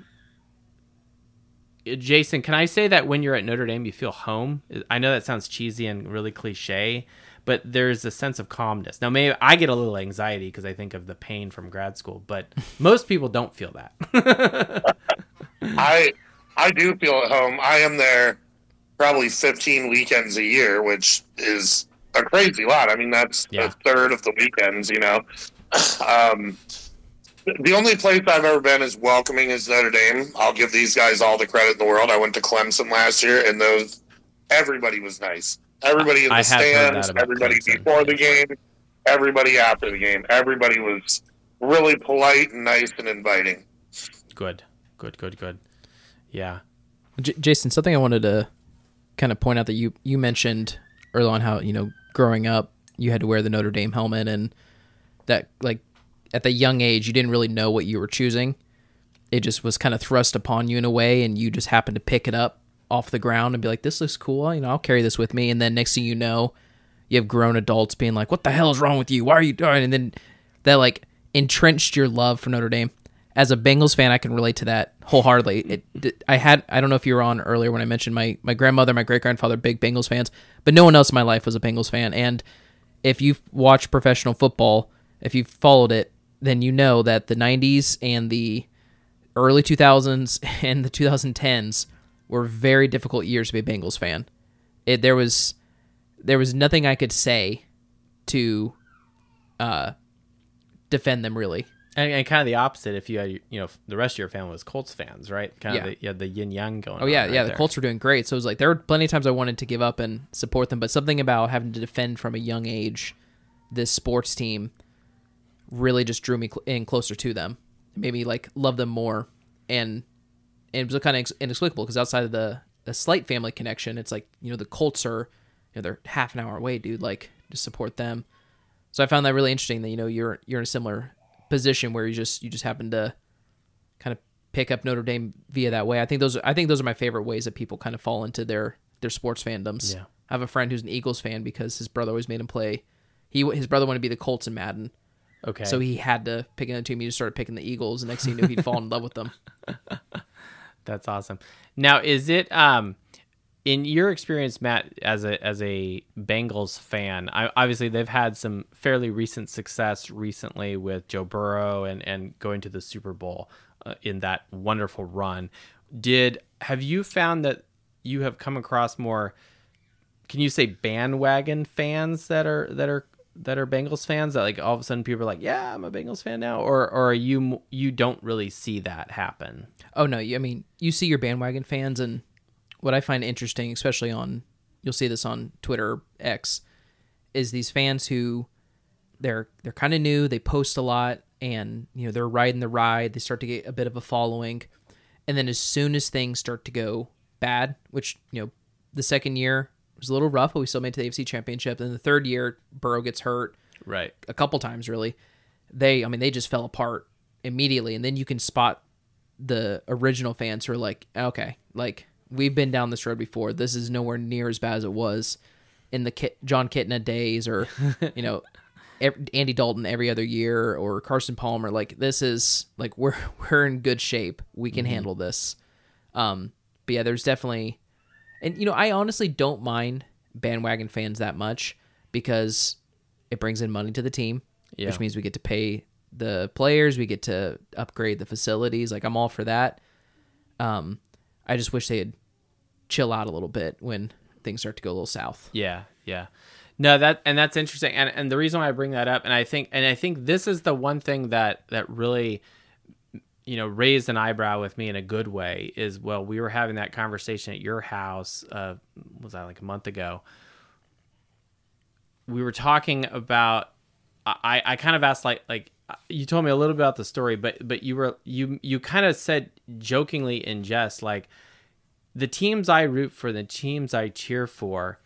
Jason, can I say that when you're at Notre Dame, you feel home? I know that sounds cheesy and really cliche, but there's a sense of calmness. Now, maybe I get a little anxiety because I think of the pain from grad school, but most people don't feel that. I I do feel at home. I am there probably 15 weekends a year, which is a crazy lot. I mean, that's Yeah. a third of the weekends, you know. Um, the only place I've ever been as welcoming as Notre Dame. I'll give these guys all the credit in the world. I went to Clemson last year, and those everybody was nice. Everybody in the I have heard that stands, everybody Clemson. before the game, everybody after the game. Everybody was really polite and nice and inviting. good, good, good, good. Yeah. J- Jason, something I wanted to kind of point out that you you mentioned early on how you know growing up you had to wear the Notre Dame helmet and that like at the young age you didn't really know what you were choosing. It just was kind of thrust upon you in a way, and you just happened to pick it up off the ground and be like, "This looks cool. You know, I'll carry this with me." And then next thing you know, you have grown adults being like, "What the hell is wrong with you? Why are you doing?" And then that like entrenched your love for Notre Dame. As a Bengals fan, I can relate to that wholeheartedly. It, I had I don't know if you were on earlier when I mentioned my my grandmother, my great grandfather, big Bengals fans, but no one else in my life was a Bengals fan. And if you've watched professional football, if you've followed it, then you know that the '90s and the early 2000s and the 2010s were very difficult years to be a Bengals fan. It there was there was nothing I could say to uh, defend them really. And, and kind of the opposite if you had, you know, the rest of your family was Colts fans, right? Kind Yeah. of the, you had the yin yang going Oh yeah, right yeah. The there. Colts were doing great, so it was like there were plenty of times I wanted to give up and support them, but something about having to defend from a young age this sports team really just drew me in closer to them. It made me like love them more, and, and it was kind of inexplicable because outside of the the slight family connection, it's like you know the Colts are you know they're half an hour away, dude. Like just support them. So I found that really interesting that you know you're you're in a similar position where you just you just happen to kind of pick up Notre Dame via that way. I think those I think those are my favorite ways that people kind of fall into their their sports fandoms. Yeah. I have a friend who's an Eagles fan because his brother always made him play. He his brother wanted to be the Colts in Madden, Okay. so he had to pick another team. He just started picking the Eagles, and next thing you knew, he'd fall in love with them. That's awesome. Now, is it um in your experience, Matt, as a as a Bengals fan? I, obviously, they've had some fairly recent success recently with Joe Burrow and and going to the Super Bowl uh, in that wonderful run. Did have you found that you have come across more? Can you say bandwagon fans that are that are that are Bengals fans that like all of a sudden people are like, yeah, I'm a Bengals fan now, or or you you don't really see that happen? Oh no, you, I mean you see your bandwagon fans, and what I find interesting, especially on you'll see this on Twitter X, is these fans who they're they're kind of new, they post a lot, and you know they're riding the ride. They start to get a bit of a following, and then as soon as things start to go bad, which you know the second year was a little rough, but we still made it to the AFC Championship. And the third year, Burrow gets hurt Right. a couple times really. They I mean they just fell apart immediately and then you can spot the original fans who are like, okay, like we've been down this road before. This is nowhere near as bad as it was in the Kit, Jon Kitna days or you know Andy Dalton every other year or Carson Palmer like this is like we're we're in good shape. We can handle this. Um but yeah, there's definitely and you know, I honestly don't mind bandwagon fans that much because it brings in money to the team, Yeah. which means we get to pay the players, we get to upgrade the facilities. Like I'm all for that. Um, I just wish they'd chill out a little bit when things start to go a little south. Yeah, yeah. No, that and that's interesting. And and the reason why I bring that up, and I think and I think this is the one thing that that really you know raised an eyebrow with me in a good way is well we were having that conversation at your house uh was that like a month ago? We were talking about i i kind of asked like like you told me a little bit about the story but but you were you you kind of said jokingly in jest like the teams i root for the teams i cheer for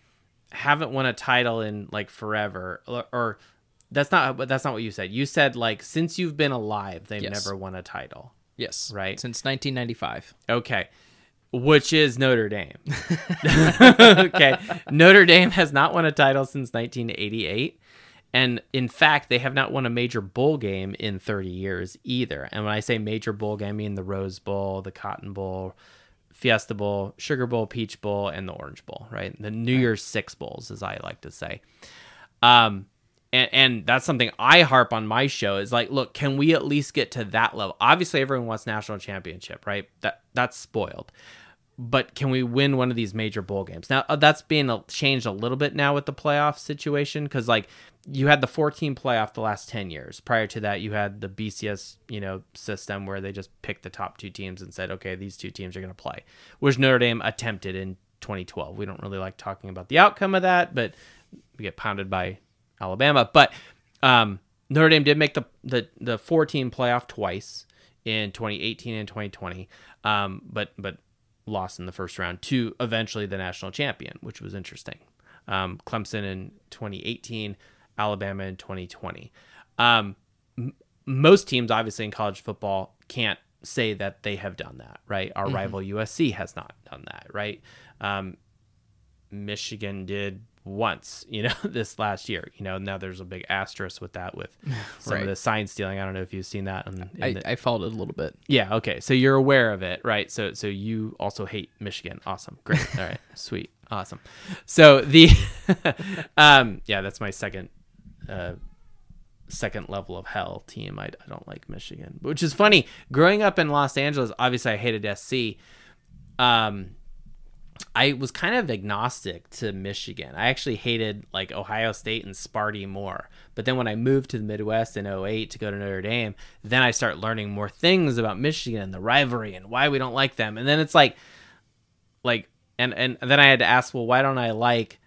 haven't won a title in like forever or, or that's not but that's not what you said you said like since you've been alive they've Yes. never won a title Yes. Right. Since 1995. okay which is Notre Dame. okay. Notre Dame has not won a title since 1988. And in fact, they have not won a major bowl game in 30 years either. And when I say major bowl game, I mean the Rose Bowl, the Cotton Bowl, Fiesta Bowl, Sugar Bowl, Peach Bowl, and the Orange Bowl, right? The New Year's Six Bowls, as I like to say. Um, and, and that's something I harp on my show is like, look, can we at least get to that level? Obviously, everyone wants national championship, right? That that's spoiled but can we win one of these major bowl games? Now uh, that's being changed a little bit now with the playoff situation because like you had the 14 playoff the last 10 years. Prior to that, you had the BCS you know system where they just picked the top two teams and said, okay, these two teams are going to play, which Notre Dame attempted in 2012. We don't really like talking about the outcome of that, but we get pounded by Alabama. But um, Notre Dame did make the the the 14 playoff twice in 2018 and 2020. Um, but but lost in the first round to eventually the national champion, which was interesting. Um, Clemson in 2018, Alabama in 2020. Um, m- most teams, obviously, in college football can't say that they have done that, right? Our mm-hmm. rival USC has not done that, right? Um, Michigan did once, you know, this last year. You know, now there's a big asterisk with that with some right. of the sign stealing. I don't know if you've seen that. In, in I, the... I followed it a little bit. Yeah. Okay. So you're aware of it, right? So so you also hate Michigan. Awesome. Great. All right. Sweet. Awesome. So the, um, yeah, that's my second, uh, second level of hell team. I, I don't like Michigan, which is funny. Growing up in Los Angeles, obviously I hated SC. Um, I was kind of agnostic to Michigan. I actually hated like Ohio State and Sparty more. But then when I moved to the Midwest in 08 to go to Notre Dame, then I start learning more things about Michigan and the rivalry and why we don't like them. And then it's like like and and then I had to ask, well, why don't I like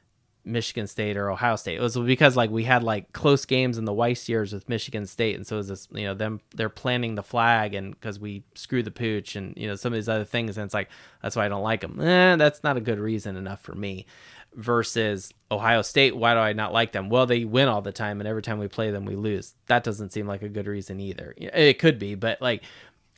Michigan State or Ohio State. It was because like we had like close games in the Weis years with Michigan State, and so was this you know them they're planting the flag and because we screw the pooch and you know some of these other things, and it's like that's why I don't like them. Eh, that's not a good reason enough for me. Versus Ohio State, why do I not like them? Well, they win all the time, and every time we play them, we lose. That doesn't seem like a good reason either. It could be, but like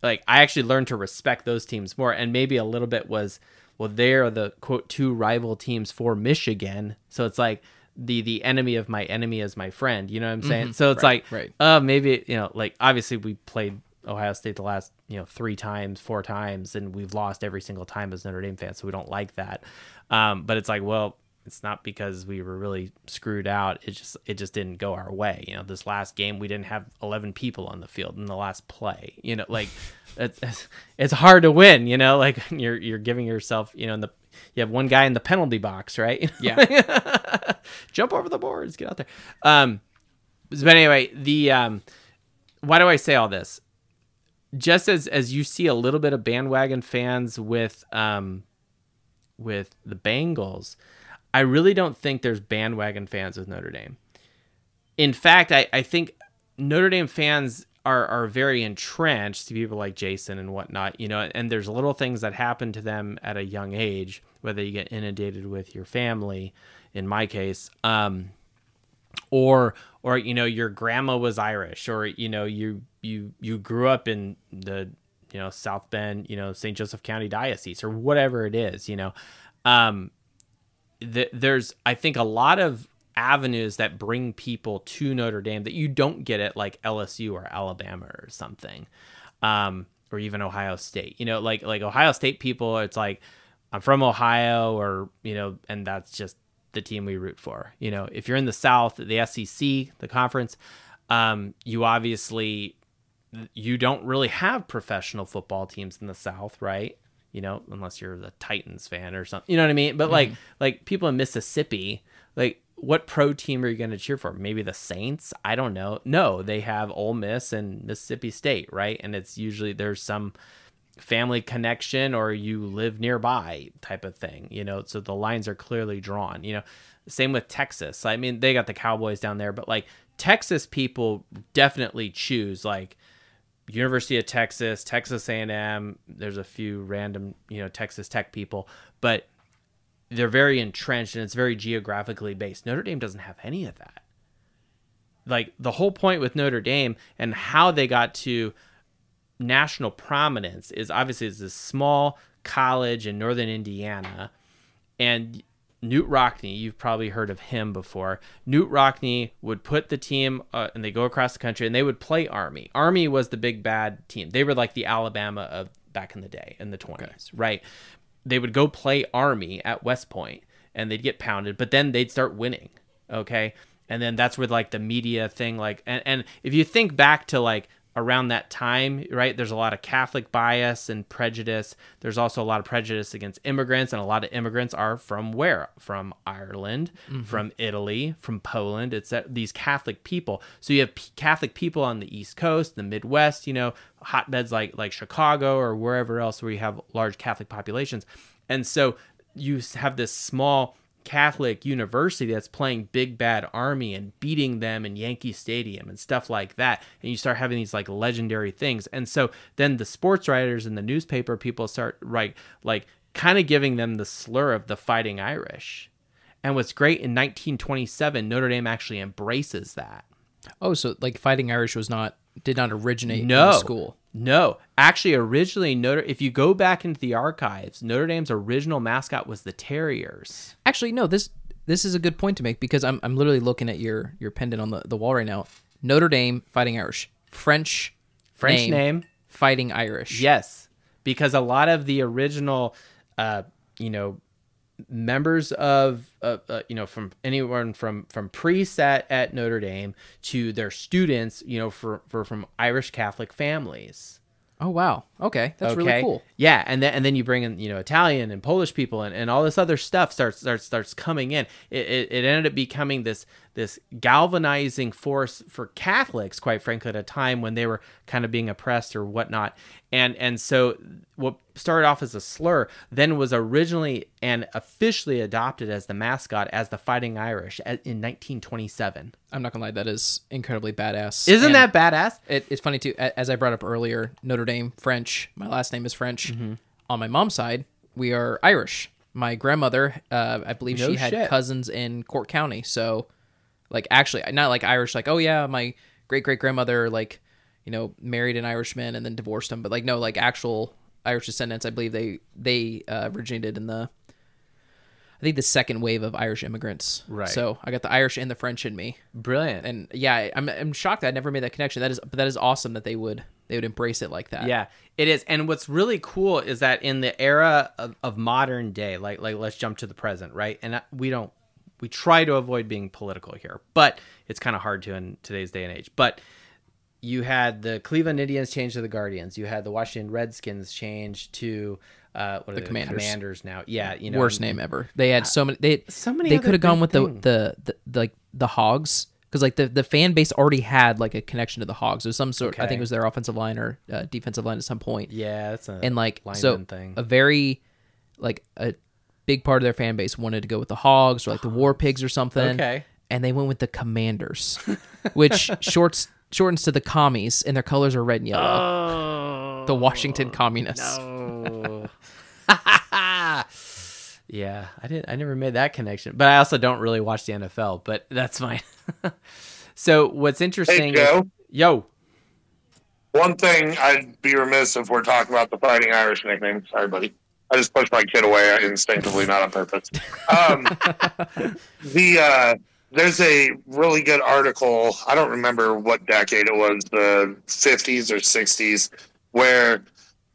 like I actually learned to respect those teams more, and maybe a little bit was well, they're the quote two rival teams for Michigan. So it's like the the enemy of my enemy is my friend. You know what I'm saying? Mm-hmm. So it's right, like, right. uh, maybe you know, like obviously we played Ohio State the last you know three times, four times, and we've lost every single time as Notre Dame fans, so we don't like that. Um, but it's like, well, it's not because we were really screwed out. It just it just didn't go our way. You know, this last game we didn't have 11 people on the field in the last play. You know, like it's it's hard to win. You know, like you're you're giving yourself. You know, in the you have one guy in the penalty box, right? Yeah. Jump over the boards, get out there. Um, but anyway, the um, why do I say all this? Just as as you see a little bit of bandwagon fans with um, with the Bengals I really don't think there's bandwagon fans with Notre Dame. In fact, I, I think Notre Dame fans are, are very entrenched to people like Jason and whatnot, you know, and there's little things that happen to them at a young age, whether you get inundated with your family, in my case, um, or or you know your grandma was Irish, or you know you you you grew up in the you know South Bend, you know St. Joseph County diocese, or whatever it is, you know. Um, th- there's I think a lot of avenues that bring people to Notre Dame that you don't get at like LSU or Alabama or something, um, or even Ohio State. You know, like like Ohio State people, it's like I'm from Ohio, or you know, and that's just the team we root for. You know, if you're in the South, the SEC, the conference, um, you obviously you don't really have professional football teams in the South, right? You know, unless you're the Titans fan or something. You know what I mean? But mm-hmm. like like people in Mississippi, like what pro team are you going to cheer for? Maybe the Saints? I don't know. No, they have Ole Miss and Mississippi State, right? And it's usually there's some family connection or you live nearby type of thing, you know. So the lines are clearly drawn, you know. Same with Texas. I mean, they got the Cowboys down there, but like Texas people definitely choose like University of Texas, Texas A&M. There's a few random, you know, Texas Tech people, but they're very entrenched and it's very geographically based. Notre Dame doesn't have any of that. Like the whole point with Notre Dame and how they got to national prominence is obviously it's this small college in northern Indiana, and Knute Rockne, you've probably heard of him before. Knute Rockne would put the team, uh, and they go across the country, and they would play Army. Army was the big bad team. They were like the Alabama of back in the day in the 20s, right? They would go play Army at West Point, and they'd get pounded, but then they'd start winning. Okay, and then that's where like the media thing, like, and and if you think back to like around that time, right? There's a lot of Catholic bias and prejudice. There's also a lot of prejudice against immigrants, and a lot of immigrants are from where? From Ireland, mm-hmm. from Italy, from Poland. It's that, these Catholic people. So you have P- Catholic people on the East Coast, the Midwest, you know, hotbeds like like Chicago or wherever else where you have large Catholic populations, and so you have this small Catholic university that's playing big bad army and beating them in Yankee Stadium and stuff like that. And you start having these like legendary things. And so then the sports writers and the newspaper people start right like kind of giving them the slur of the fighting Irish. And what's great in 1927, Notre Dame actually embraces that. Oh, so like Fighting Irish was not did not originate in No the school. No, actually, originally Notre. If you go back into the archives, Notre Dame's original mascot was the Terriers. Actually, no. This this is a good point to make because I'm I'm literally looking at your your pendant on the, the wall right now. Notre Dame Fighting Irish, French French name. Fighting Irish. Yes, because a lot of the original, uh, you know, members of, uh, uh, you know, from anyone from from priests at, at Notre Dame to their students, you know, for, for from Irish Catholic families. Oh wow. Okay, that's really cool. Yeah, and then and then you bring in you know Italian and Polish people and, and all this other stuff starts starts starts coming in. It, it, it ended up becoming this this galvanizing force for Catholics, quite frankly, at a time when they were kind of being oppressed or whatnot. And and so what started off as a slur then was originally and officially adopted as the mascot as the Fighting Irish in 1927. I'm not gonna lie, that is incredibly badass. Isn't And that badass? It, it's funny too. As I brought up earlier, Notre Dame French. My last name is French. Mm-hmm. On my mom's side, we are Irish. My grandmother, uh, I believe No she had shit. cousins in Cork County. So, like, actually, not like Irish. Like, oh yeah, my great great grandmother, like, you know, married an Irishman and then divorced him. But like, no, like actual Irish descendants. I believe they they uh, originated in the. I think the second wave of Irish immigrants. Right. So I got the Irish and the French in me Brilliant. and yeah, I'm I'm shocked that I never made that connection. That is, but that is awesome that they would they would embrace it like that. Yeah, it is. And what's really cool is that in the era of, of modern day, like like let's jump to the present, right? And we don't we try to avoid being political here, but it's kind of hard to in today's day and age. But you had the Cleveland Indians change to the Guardians. You had the Washington Redskins change to uh, what are the Commanders. Commanders now. Yeah, you know, worst name ever. They had so many. They so many They could have gone with the, the the the like the Hogs because like the the fan base already had like a connection to the Hogs. It was some sort. I think it was their offensive line or uh, defensive line at some point. Yeah, that's a and like so thing. a very like a big part of their fan base wanted to go with the Hogs or like the War Pigs or something. Okay. And they went with the Commanders, which shorts shortens to the Commies, and their colors are red and yellow. oh, the Washington Communists. no. yeah, I didn't. I never made that connection, but I also don't really watch the NFL. But that's fine. so what's Hey, interesting? is, yo, One thing I'd be remiss if we're talking about the Fighting Irish nickname. Sorry, buddy. I just pushed my kid away instinctively, not on purpose. Um, the uh, there's a really good article. I don't remember what decade it was, the 50s or 60s, where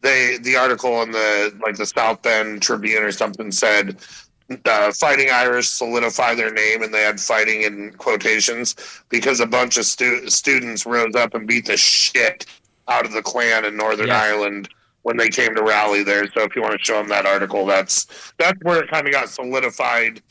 they the article in the like the South Bend Tribune or something said uh, fighting Irish solidify their name, and they had fighting in quotations because a bunch of stu- students rose up and beat the shit out of the Klan in Northern Yeah. Ireland when they came to rally there. So if you want to show them that article, that's that's where it kind of got solidified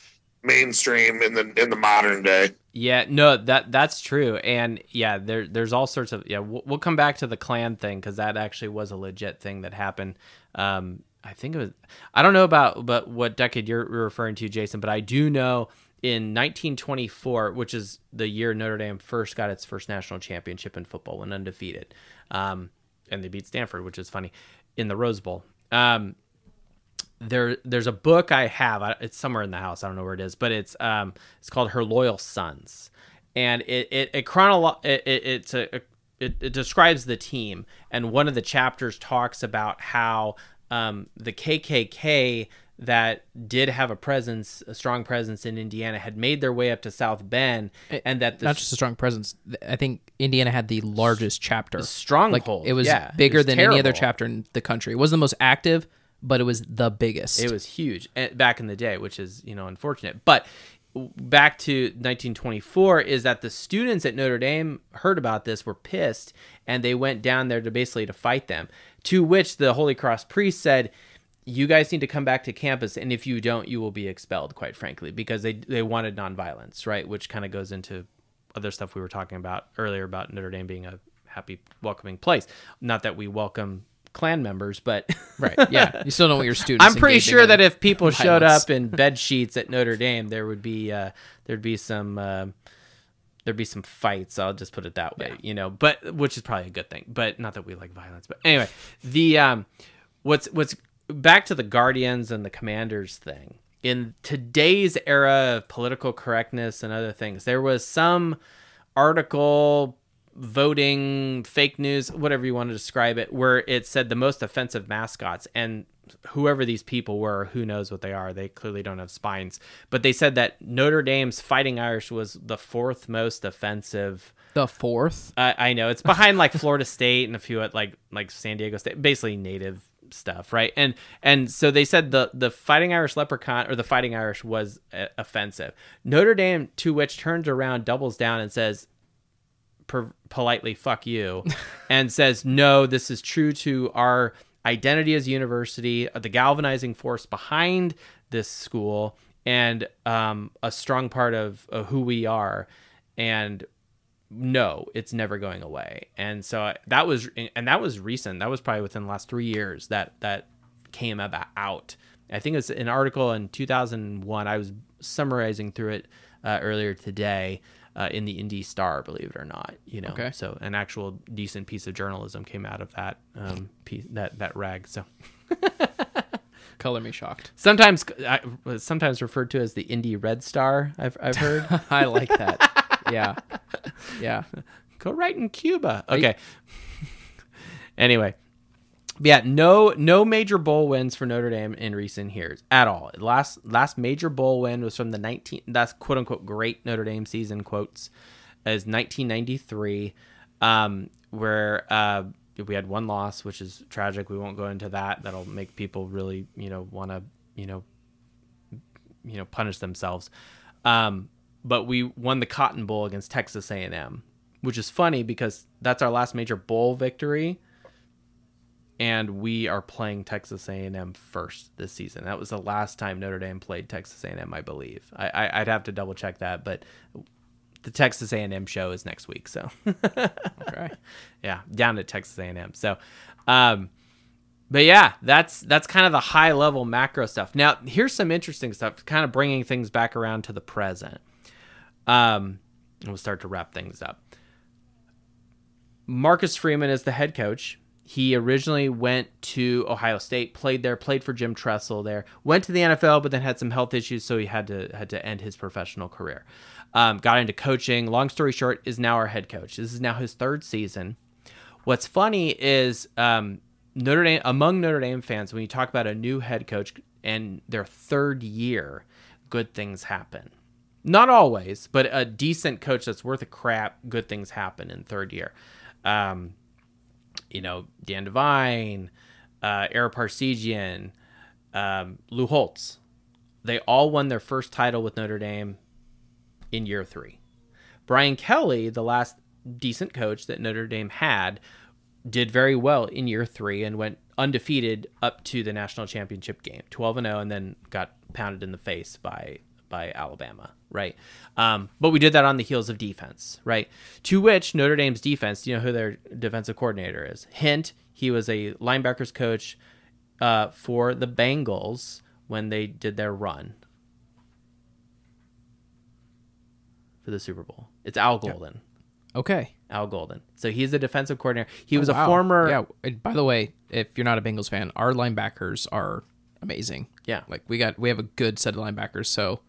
mainstream in the in the modern day. yeah, no, that that's true, and yeah, there there's all sorts of yeah. We'll, we'll come back to the Klan thing because that actually was a legit thing that happened. Um, I think it was. I don't know about but what decade you're referring to, Jason, but I do know in 1924, which is the year Notre Dame first got its first national championship in football, when undefeated, um, and they beat Stanford, which is funny, in the Rose Bowl. Um, there, there's a book I have. It's somewhere in the house. I don't know where it is, but it's um, it's called Her Loyal Sons, and it it, it chronolo- it, it it's a, it, it describes the team, and one of the chapters talks about how um, the KKK that did have a presence, a strong presence in Indiana, had made their way up to South Bend, and that the Not just a strong presence. I think Indiana had the largest chapter. Like stronghold, it was yeah, it bigger was than any other chapter in the country. It wasn't the most active, but it was the biggest. It was huge eh, back in the day, which is you know unfortunate. But back to 1924 is that the students at Notre Dame heard about this, were pissed, and they went down there to basically to fight them. To which the Holy Cross priest said, "You guys need to come back to campus, and if you don't, you will be expelled." Quite frankly, because they they wanted nonviolence, right? Which kind of goes into other stuff we were talking about earlier about Notre Dame being a happy, welcoming place. Not that we welcome Klan members, but right. Yeah, you still don't want your students. I'm pretty sure that if people showed up in bed sheets at Notre Dame, there would be uh, there'd be some uh, there'd be some fights. I'll just put it that way, you know. But which is probably a good thing. But not that we like violence. But anyway, the um, what's what's back to the Guardians and the Commanders thing. In today's era of political correctness and other things, there was some article voting fake news whatever you want to describe it where it said the most offensive mascots and whoever these people were who knows what they are they clearly don't have spines but they said that notre dame's fighting irish was the fourth most offensive the fourth. I I know it's behind like Florida State and a few at like like San Diego State, basically native stuff, right? And and so they said the the Fighting Irish Leprechaun or the Fighting Irish was uh, offensive. Notre Dame, to which turns around, doubles down, and says per- politely "fuck you," and says no, this is true to our identity as a university, uh, the galvanizing force behind this school, and um, a strong part of, of who we are, and no, it's never going away. And so I- that was, and that was recent. That was probably within the last three years that that came about out. I think it's an article in 2001. I was summarizing through it uh, earlier today uh, in the Indy Star, believe it or not. You know, Okay. so an actual decent piece of journalism came out of that um, piece, that that rag. So Color me shocked. sometimes, I, sometimes referred to as the Indy Red Star. I've I've heard. I like that. yeah, yeah. Go right in Cuba. Okay. anyway, yeah, no no major bowl wins for Notre Dame in recent years at all. Last last major bowl win was from the 19 that's quote unquote great Notre Dame season quotes as 1993 um where uh we had one loss which is tragic. We won't go into that. That'll make people really, you know, want to, you know, you know, punish themselves. Um, but we won the Cotton Bowl against Texas A&M, which is funny because that's our last major bowl victory, and we are playing Texas A&M first this season. That was the last time Notre Dame played Texas A&M, I believe. I, I, I'd have to double check that, but the Texas A&M show is next week, so Okay. yeah, down at Texas A&M. So, um, but yeah, that's that's kind of the high level macro stuff. Now, here's some interesting stuff, kind of bringing things back around to the present. Um, and we'll start to wrap things up. Marcus Freeman is the head coach. He originally went to Ohio State, played there, played for Jim Tressel there, went to the NFL, but then had some health issues, so he had to had to end his professional career. Um, got into coaching. Long story short, is now our head coach. This is now his third season. What's funny is um, Notre Dame among Notre Dame fans when you talk about a new head coach and their third year, good things happen. Not always, but a decent coach that's worth a crap, good things happen in third year. Um, you know, Dan Devine, uh, Ara Parseghian, um, Lou Holtz. They all won their first title with Notre Dame in year three. Brian Kelly, the last decent coach that Notre Dame had, did very well in year three and went undefeated up to the national championship game, 12 and 0, and then got pounded in the face by by Alabama, right? Um, but we did that on the heels of defense, right? To which Notre Dame's defense, you know who their defensive coordinator is? Hint, he was a linebackers coach uh, for the Bengals when they did their run for the Super Bowl. It's Al Golden. Okay. Al Golden. So he's the defensive coordinator. He was Oh, a wow. former Yeah. and By the way, if you're not a Bengals fan, our linebackers are amazing. Yeah. Like we got we have a good set of linebackers. So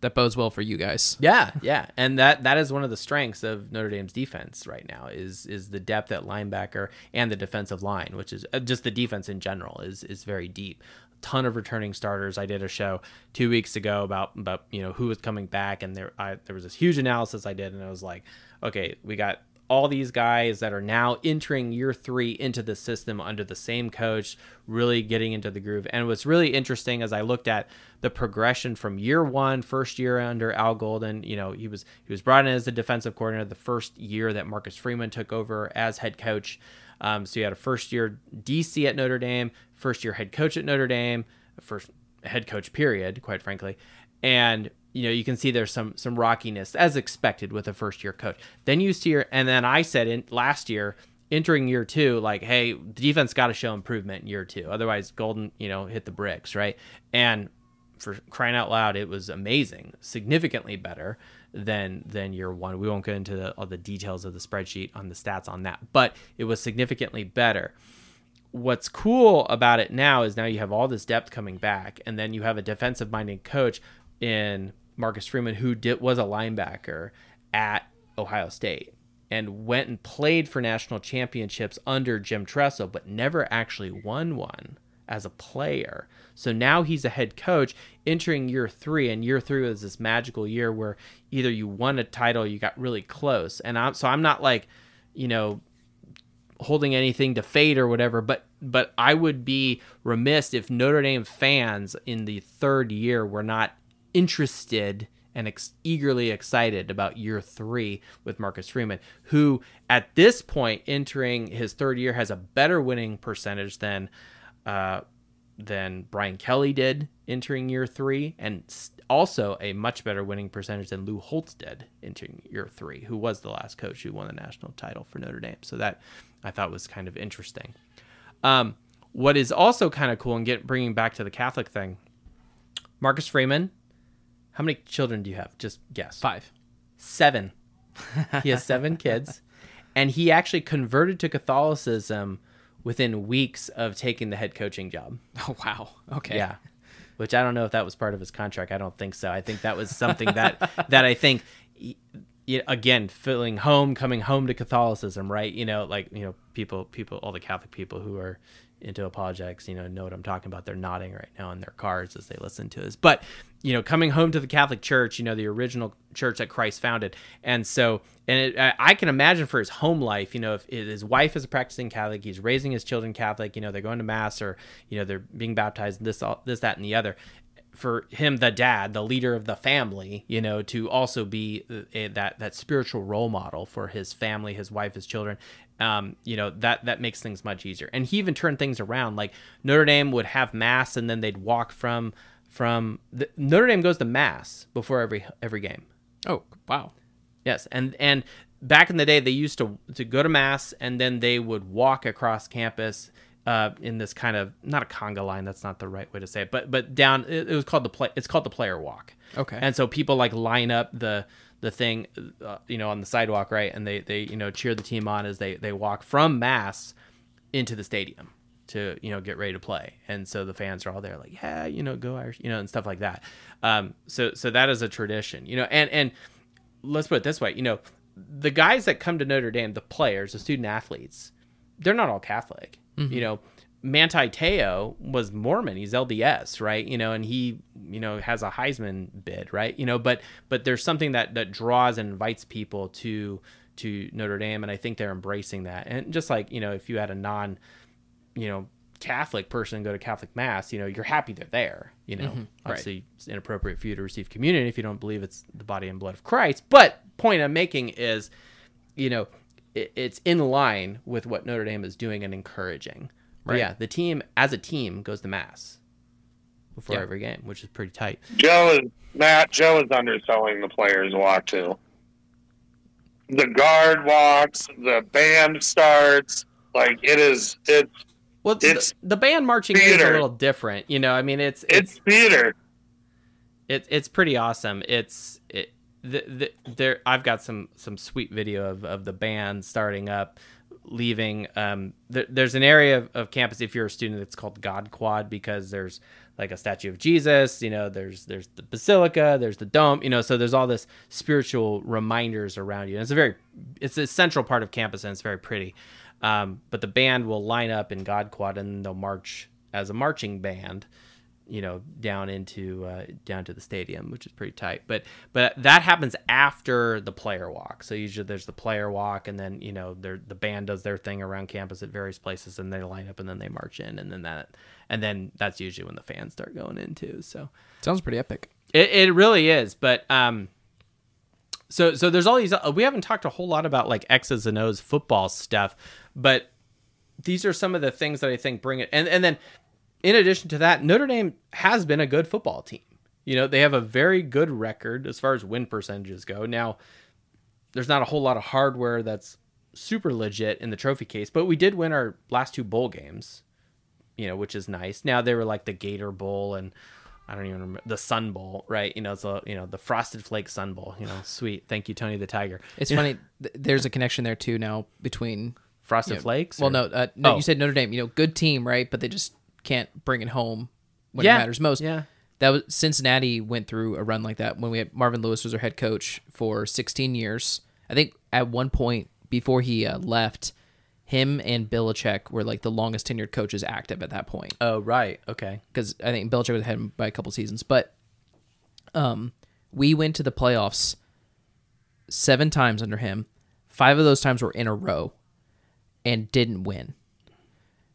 That bodes well for you guys. Yeah, yeah, and that that is one of the strengths of Notre Dame's defense right now is is the depth at linebacker and the defensive line, which is uh, just the defense in general is is very deep. A ton of returning starters. I did a show two weeks ago about about you know who was coming back, and there I, there was this huge analysis I did, and I was like, okay, we got all these guys that are now entering year three into the system under the same coach, really getting into the groove. And what's really interesting as I looked at the progression from year one, first year under Al Golden, you know, he was he was brought in as the defensive coordinator the first year that Marcus Freeman took over as head coach. Um, so you had a first year DC at Notre Dame, first year head coach at Notre Dame, first head coach period, quite frankly, and you know you can see there's some some rockiness as expected with a first year coach. Then you see, and then I said in last year entering year two, like, hey, the defense got to show improvement in year two. Otherwise, Golden, you know, hit the bricks, right? And for crying out loud, it was amazing, significantly better than than year one. We won't get into the, all the details of the spreadsheet on the stats on that, but it was significantly better. What's cool about it now is now you have all this depth coming back, and then you have a defensive minded coach in Marcus Freeman who did was a linebacker at Ohio State and went and played for national championships under Jim Tressel, but never actually won one as a player. So now he's a head coach entering year three, and year three was this magical year where either you won a title, you got really close, and I'm so I'm not like, you know, holding anything to fate or whatever, but but I would be remiss if Notre Dame fans in the third year were not interested and ex- eagerly excited about year three with Marcus Freeman, who at this point entering his third year has a better winning percentage than uh, than Brian Kelly did entering year three, and also a much better winning percentage than Lou Holtz did entering year three, who was the last coach who won the national title for Notre Dame. So that I thought was kind of interesting. Um, what is also kind of cool and get bringing back to the Catholic thing, Marcus Freeman. How many children do you have? Just guess. Five. Seven. he has seven kids, and he actually converted to Catholicism within weeks of taking the head coaching job. Oh wow. Okay. Yeah. Which I don't know if that was part of his contract. I don't think so. I think that was something that that I think again feeling home coming home to Catholicism, right? You know, like, you know, people people all the Catholic people who are into apologetics, you know, know what I'm talking about. They're nodding right now in their cars as they listen to us. But, you know, coming home to the Catholic Church, you know, the original church that Christ founded. And so, and it, I can imagine for his home life, you know, if his wife is a practicing Catholic, he's raising his children Catholic, you know, they're going to mass or, you know, they're being baptized, this, all, this, that, and the other for him the dad the leader of the family you know to also be uh, a, that that spiritual role model for his family his wife his children um, you know that that makes things much easier and he even turned things around like notre dame would have mass and then they'd walk from from the, notre dame goes to mass before every every game oh wow yes and and back in the day they used to to go to mass and then they would walk across campus uh, in this kind of not a conga line. That's not the right way to say it, but but down. It, it was called the play. It's called the player walk. Okay. And so people like line up the the thing, uh, you know, on the sidewalk, right? And they they you know cheer the team on as they they walk from mass into the stadium to you know get ready to play. And so the fans are all there like, yeah, you know, go Irish, you know, and stuff like that. Um, so so that is a tradition, you know, and and let's put it this way, you know, the guys that come to Notre Dame, the players, the student athletes, they're not all Catholic Mm-hmm. You know, Manti Te'o was Mormon. He's LDS, right? You know, and he, you know, has a Heisman bid, right? You know, but but there's something that that draws and invites people to to Notre Dame, and I think they're embracing that. And just like you know, if you had a non, you know, Catholic person go to Catholic mass, you know, you're happy they're there. You know, mm-hmm. obviously right. it's inappropriate for you to receive communion if you don't believe it's the body and blood of Christ. But point I'm making is, you know, it's in line with what Notre Dame is doing and encouraging. Right. But yeah, the team as a team goes to mass before yeah. every game, which is pretty tight. Joe is Matt. Joe is underselling the players walk too. The guard walks, the band starts. Like it is, it's well, it's the, the band marching theater. is a little different. You know, I mean, it's it's, it's theater. It, it's pretty awesome. It's it. the, the, there I've got some some sweet video of, of the band starting up leaving. Um, there, there's an area of, of campus if you're a student that's called God Quad because there's like a statue of Jesus. You know, there's there's the basilica, there's the dome. You know, so there's all this spiritual reminders around you. And it's a very it's a central part of campus and it's very pretty. Um, but the band will line up in God Quad and they'll march as a marching band you know down into uh, down to the stadium which is pretty tight. But but that happens after the player walk. So usually there's the player walk and then you know the band does their thing around campus at various places and they line up and then they march in and then that and then that's usually when the fans start going in too. So sounds pretty epic. It, it really is. But um so so there's all these uh, we haven't talked a whole lot about like x's and o's football stuff but these are some of the things that I think bring it. And and then in addition to that, Notre Dame has been a good football team. You know, they have a very good record as far as win percentages go. Now, there's not a whole lot of hardware that's super legit in the trophy case, but we did win our last two bowl games, you know, which is nice. Now they were like the Gator Bowl and I don't even remember the Sun Bowl, right? You know, it's a you know the Frosted Flake Sun Bowl. You know, sweet. Thank you, Tony the Tiger. It's funny. Th- there's a connection there too now between Frosted Flakes. Well, or- no, uh, no. Oh. You said Notre Dame. You know, good team, right? But they just can't bring it home when Yeah. it matters most. Yeah. That was Cincinnati went through a run like that when we had Marvin Lewis was our head coach for 16 years. I think at one point before he uh, left, him and Belichick were like the longest tenured coaches active at that point Oh, right. Okay. because I think Belichick was ahead by a couple seasons. But um, we went to the playoffs seven times under him. Five of those times were in a row, and didn't win.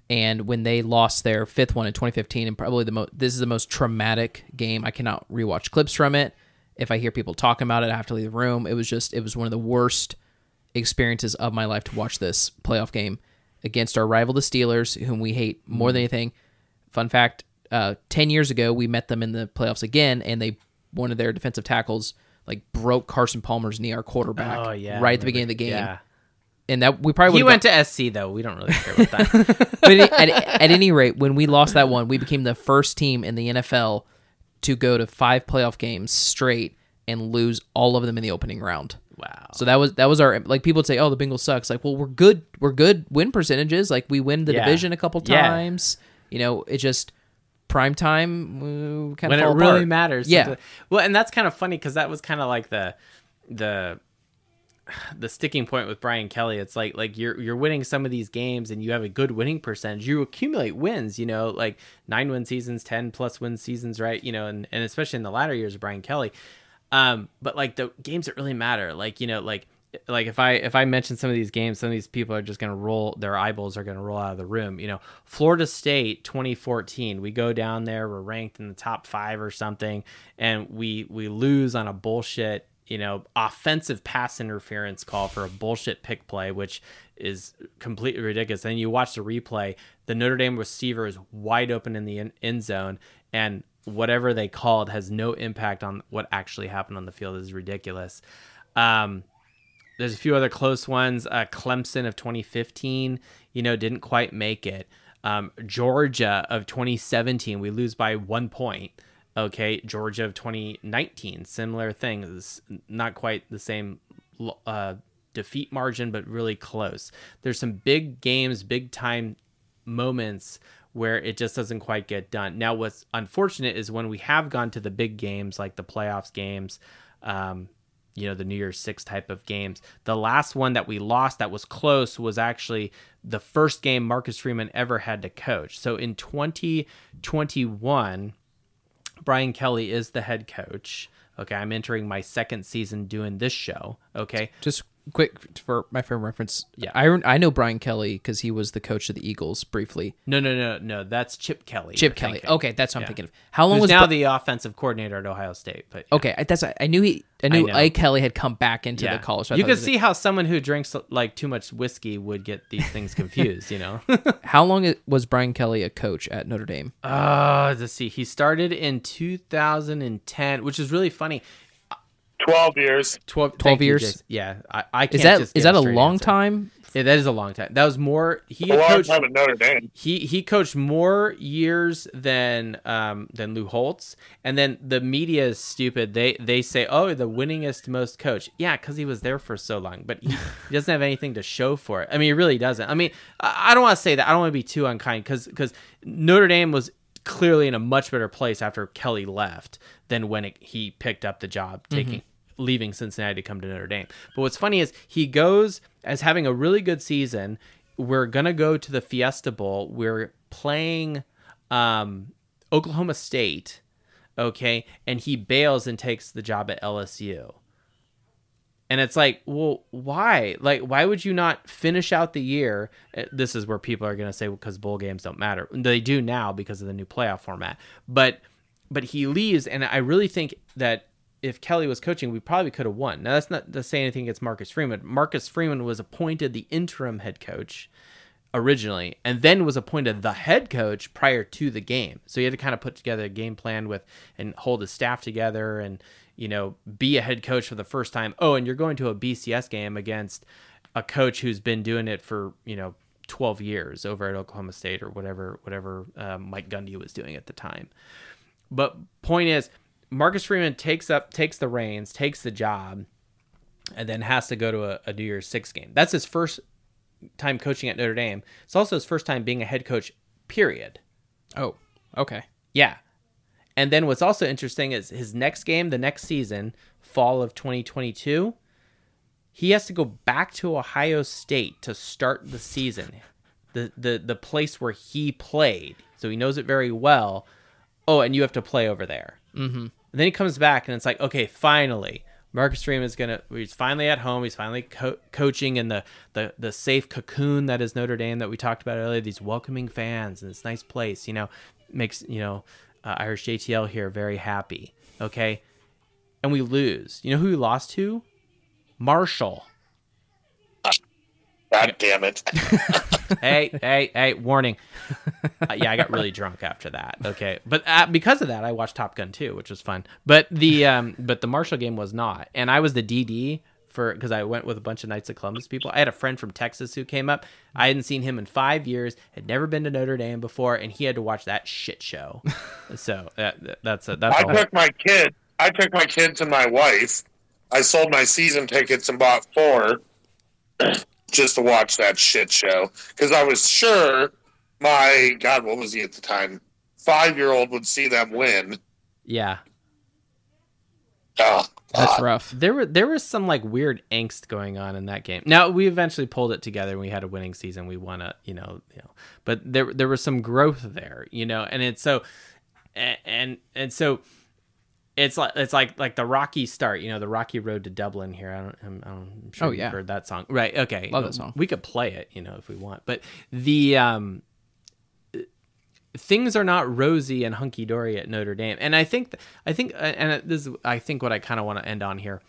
And when they lost their fifth one in 2015, and probably the most, this is the most traumatic game. I cannot rewatch clips from it. If I hear people talking about it, I have to leave the room. It was just, it was one of the worst experiences of my life to watch this playoff game against our rival, the Steelers, whom we hate more than anything. Fun fact: uh, ten years ago, we met them in the playoffs again, and they one of their defensive tackles like broke Carson Palmer's knee, our quarterback, Oh yeah. right at the beginning of the game, Yeah. And that we probably He went to SC though. We don't really care about that. but at, at, at any rate, when we lost that one, we became the first team in the NFL to go to five playoff games straight and lose all of them in the opening round. wow. So that was that was our like people would say, "Oh, the Bengals sucks." Like, well, we're good. We're good win percentages. Like we win the Yeah. division a couple Yeah. times. You know, it just prime time uh, kind when of it really matters. Yeah. sometimes- Well, and that's kind of funny because that was kind of like the the the sticking point with Brian Kelly. It's like like you're you're winning some of these games and you have a good winning percentage. You accumulate wins, you know, like nine win seasons, ten plus win seasons, right? You know, and, and especially in the latter years of Brian Kelly. Um, but like the games that really matter, like you know, like like if I if I mention some of these games, some of these people are just gonna roll their eyeballs are gonna roll out of the room. You know, Florida State 2014, we go down there, we're ranked in the top five or something, and we we lose on a bullshit you know offensive pass interference call for a bullshit pick play, which is completely ridiculous. And you watch the replay, the Notre Dame receiver is wide open in the end, end zone, and whatever they called has no impact on what actually happened on the field. is ridiculous. Um, there's a few other close ones. Uh, Clemson of 2015, you know, didn't quite make it. Um, Georgia of 2017, we lose by one point. Okay, Georgia of 2019, similar thing. It's not quite the same uh, defeat margin, but really close. There's some big games, big time moments where it just doesn't quite get done. Now, what's unfortunate is when we have gone to the big games, like the playoffs games, um, you know, the New Year's Six type of games. The last one that we lost that was close was actually the first game Marcus Freeman ever had to coach. So in 2021, Brian Kelly is the head coach. Okay, I'm entering my second season doing this show. Okay, Just quick for my frame of reference. Yeah. I I know Brian Kelly because he was the coach of the Eagles briefly. no, no, no, no, that's Chip Kelly. Chip Kelly. thinking. Okay, that's what I'm thinking of. How long Who's was now Bri- the offensive coordinator at Ohio State? But Okay, I- that's I knew he. I knew know. Ike Kelly had come back into yeah, the college. so you can see how someone who drinks like too much whiskey would get these things confused. You know. How long was Brian Kelly a coach at Notre Dame? Uh, let's see. He started in 2010, which is really funny. 12 years. 12, 12 thank you, years? Jason. Yeah, I, I can't Is that just is that a straight long answer. time Yeah, that is a long time. That was more. He A had long coached. time at Notre Dame. He he coached more years than um than Lou Holtz, and then the media is stupid. They they say, oh, the winningest most coach. Yeah, because he was there for so long, but he, he doesn't have anything to show for it. I mean, he really doesn't. I mean, I, I don't want to say that. I don't want to be too unkind because because Notre Dame was clearly in a much better place after Kelly left than when it, he picked up the job taking leaving Cincinnati to come to Notre Dame. But what's funny is he goes as having a really good season. We're gonna go to the Fiesta Bowl. We're playing um, Oklahoma State, okay, and he bails and takes the job at LSU. And it's like, well, why? Like, why would you not finish out the year? Uh, This is where people are going to say, because bowl games don't matter. They do now because of the new playoff format. But, but he leaves, and I really think that if Kelly was coaching, we probably could have won. Now, that's not to say anything against Marcus Freeman. Marcus Freeman was appointed the interim head coach originally and then was appointed the head coach prior to the game. So he had to kind of put together a game plan with and hold his staff together and, you know, be a head coach for the first time. Oh, and you're going to a BCS game against a coach who's been doing it for, you know, 12 years over at Oklahoma State or whatever whatever uh, Mike Gundy was doing at the time. But point is, Marcus Freeman takes up takes the reins, takes the job, and then has to go to a, a New Year's Six game. That's his first time coaching at Notre Dame. It's also his first time being a head coach. Period. Oh, okay. Yeah. And then what's also interesting is his next game, the next season, fall of 2022, he has to go back to Ohio State to start the season. The the the place where he played. So he knows it very well. Oh, and you have to play over there. Mm-hmm. And then he comes back and it's like, okay, finally, Marcus Stream is gonna. He's finally at home. He's finally co- coaching in the, the the safe cocoon that is Notre Dame that we talked about earlier. These welcoming fans and this nice place. You know, makes you know uh, Irish JTL here very happy. Okay, and we lose. You know who we lost to? Marshall. God damn it. hey, hey, hey! Warning. Uh, yeah, I got really drunk after that. Okay, but uh, because of that, I watched Top Gun 2, which was fun. But the um, but the Marshall game was not, and I was the DD for because I went with a bunch of Knights of Columbus people. I had a friend from Texas who came up. I hadn't seen him in five years, had never been to Notre Dame before, and he had to watch that shit show. so that, that's a that's I a whole, took my kid. I took my kids and my wife. I sold my season tickets and bought four just to watch that shit show because I was sure my God, what was he at the time? Five year old would see them win. yeah. Oh, That's rough. There were there was some like weird angst going on in that game. Now we eventually pulled it together. and We had a winning season. We won a you know you know, but there there was some growth there, you know, and it's so and and, and so it's like it's like like the rocky start, you know, the rocky road to Dublin here. I don't, I'm, I'm sure Oh, you've heard that song, right? Okay, Love that song. We could play it, you know, if we want, but the um things are not rosy and hunky dory at Notre Dame. And I think, I think, and this is, I think what I kind of want to end on here,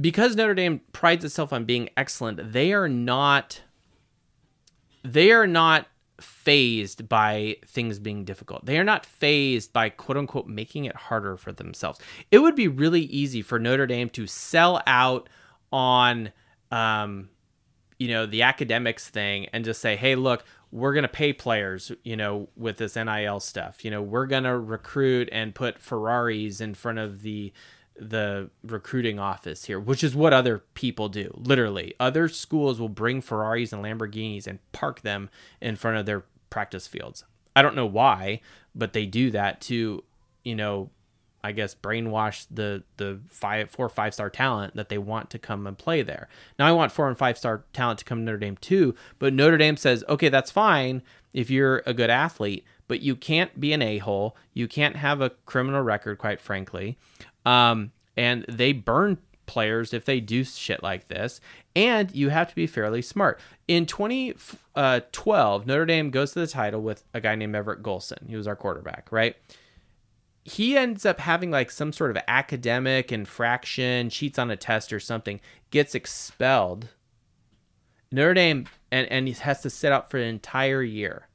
because Notre Dame prides itself on being excellent. They are not, they are not phased by things being difficult. They are not phased by quote unquote making it harder for themselves. It would be really easy for Notre Dame to sell out on, um, you know, the academics thing and just say, hey, look, we're going to pay players, you know, with this NIL stuff. You know, we're going to recruit and put Ferraris in front of the the recruiting office here, which is what other people do. Literally, other schools will bring Ferraris and Lamborghinis and park them in front of their practice fields. I don't know why, but they do that to, you know, I guess brainwash the the five four five star talent that they want to come and play there. Now I want four and five star talent to come to Notre Dame too, but Notre Dame says, okay, that's fine if you're a good athlete, but you can't be an a hole. You can't have a criminal record, quite frankly. Um, and they burn players if they do shit like this. And you have to be fairly smart. In 2012, Notre Dame goes to the title with a guy named Everett Golson. He was our quarterback, right? he ends up having like some sort of academic infraction, cheats on a test or something, gets expelled. Notre Dame and, and he has to sit out for an entire year.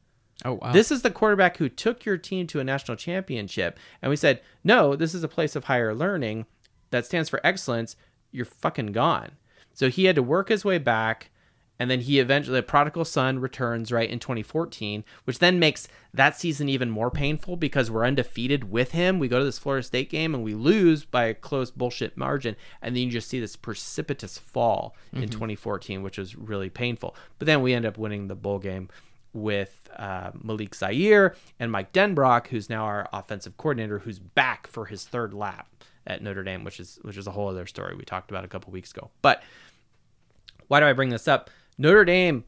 Oh wow. This is the quarterback who took your team to a national championship. And we said, no, this is a place of higher learning that stands for excellence. You're fucking gone. So he had to work his way back And then he eventually, the prodigal son returns right in 2014, which then makes that season even more painful because we're undefeated with him. We go to this Florida State game and we lose by a close bullshit margin. And then you just see this precipitous fall in mm-hmm. 2014, which was really painful. But then we end up winning the bowl game with uh, Malik Zaire and Mike Denbrock, who's now our offensive coordinator, who's back for his third lap at Notre Dame, which is which is a whole other story we talked about a couple weeks ago. But why do I bring this up? Notre Dame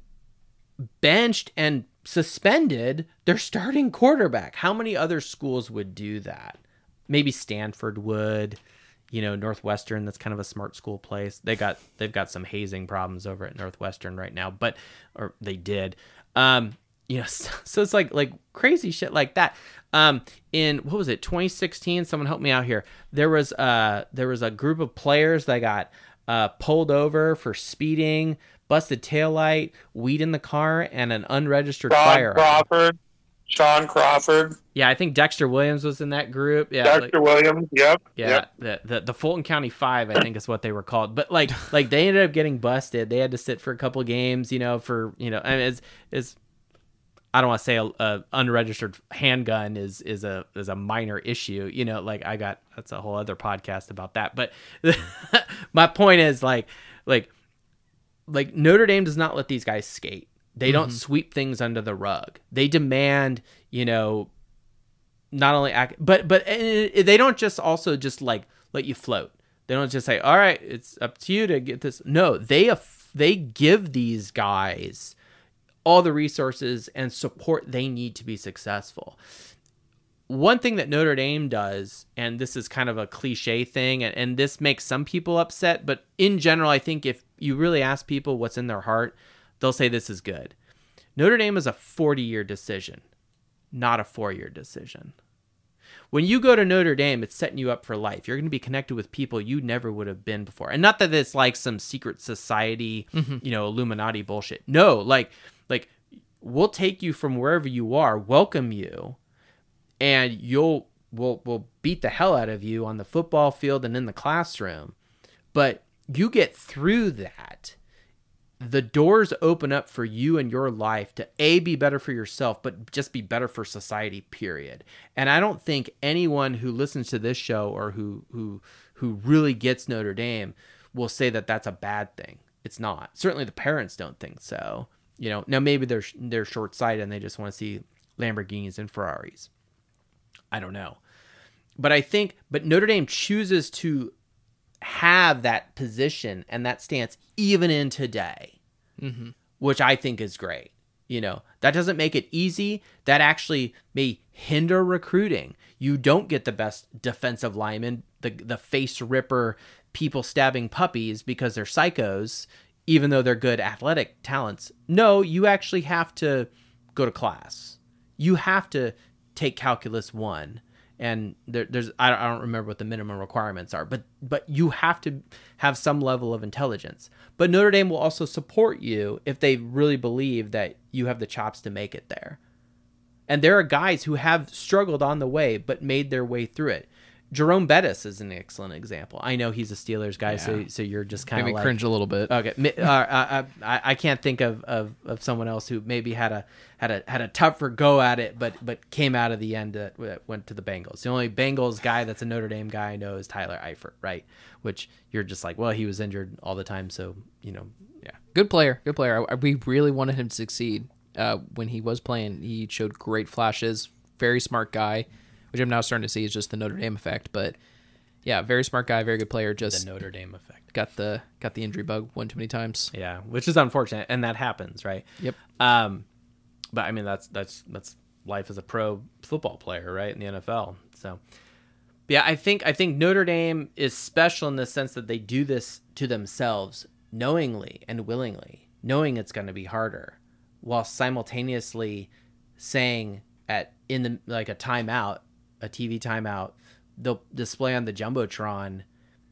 benched and suspended their starting quarterback. How many other schools would do that? Maybe Stanford would. You know, Northwestern. That's kind of a smart school place. They got they've got some hazing problems over at Northwestern right now, but or they did. Um, you know, so, so it's like like crazy shit like that. Um, in what was it, 2016? Someone help me out here. There was uh there was a group of players that got uh pulled over for speeding, busted taillight, weed in the car, and an unregistered Sean firearm. Crawford, Sean Crawford, Yeah, I think Dexter Williams was in that group. Yeah, Dexter like- Williams. Yep. yeah, Yep. the, the the Fulton County Five, I think is what they were called. But like like they ended up getting busted. They had to sit for a couple games, you know, for you know, I mean, it's it's I don't want to say a, a unregistered handgun is is a is a minor issue, you know. Like I got that's a whole other podcast about that. But my point is like like like Notre Dame does not let these guys skate. They don't mm-hmm. sweep things under the rug. They demand, you know, not only act, but but uh, they don't just also just like let you float. They don't just say, "All right, it's up to you to get this." No, they aff- they give these guys all the resources and support they need to be successful. One thing that Notre Dame does, and this is kind of a cliche thing, and, and this makes some people upset, but in general, I think if you really ask people what's in their heart, they'll say this is good. Notre Dame is a 40 year decision, not a four year decision. When you go to Notre Dame, it's setting you up for life. You're going to be connected with people you never would have been before. And not that it's like some secret society, mm-hmm. you know, Illuminati bullshit. No, like like we'll take you from wherever you are, welcome you, and you'll we'll we'll beat the hell out of you on the football field and in the classroom. But you get through that the doors open up for you and your life to a be better for yourself but just be better for society period. And i don't think anyone who listens to this show or who who who really gets notre dame will say that that's a bad thing. It's not. Certainly the parents don't think so. You know now maybe they're they're short-sighted and they just want to see lamborghinis and ferraris. I don't know. But i think but notre dame chooses to have that position and that stance even in today, mm-hmm. which I think is great. You know, that doesn't make it easy. That actually may hinder recruiting. You don't get the best defensive lineman, the the face ripper, people stabbing puppies because they're psychos, even though they're good athletic talents. No, you actually have to go to class. You have to take calculus one and there, there's I don't, I don't remember what the minimum requirements are, but but you have to have some level of intelligence. But Notre Dame will also support you if they really believe that you have the chops to make it there. And there are guys who have struggled on the way but made their way through it. Jerome Bettis is an excellent example. I know he's a Steelers guy, so so you're just kind of like cringe a little bit. Okay, Mi- uh, uh, I, I can't think of, of, of someone else who maybe had a had a had a tougher go at it, but but came out of the end that went to the Bengals. The only Bengals guy that's a Notre Dame guy I know is Tyler Eifert, right? Which you're just like, well, he was injured all the time, so you know, yeah. Good player, good player. I, I- we really wanted him to succeed uh, when he was playing. He showed great flashes. Very smart guy, which I'm now starting to see is just the Notre Dame effect. But yeah, very smart guy, very good player. Just The Notre Dame effect. got the got the injury bug one too many times. Yeah, which is unfortunate, and that happens, right? Yep. Um, but I mean, that's that's that's life as a pro football player, right, in the NFL. So, yeah, I think I think Notre Dame is special in the sense that they do this to themselves knowingly and willingly, knowing it's going to be harder, while simultaneously saying at in the like a timeout, a TV timeout, they'll display on the jumbotron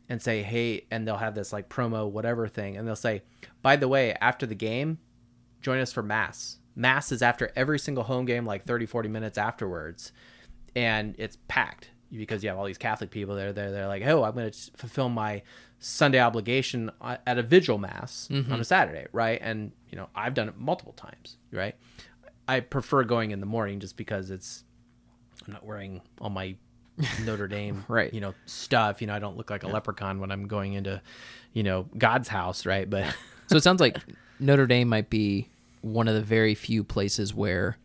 and say, "Hey," and they'll have this like promo whatever thing, and they'll say, "By the way, after the game, join us for mass. Mass is after every single home game, like 30, 40 minutes afterwards, and it's packed. because you have all these Catholic people there. They're they're like, oh, I'm going to fulfill my Sunday obligation uh, at a vigil mass on a Saturday, right? And you know, I've done it multiple times, right? I prefer going in the morning just because it's I'm not wearing all my Notre Dame, Right. You know, stuff. You know, I don't look like a leprechaun when I'm going into, you know, God's house, right? But So it sounds like Notre Dame might be one of the very few places where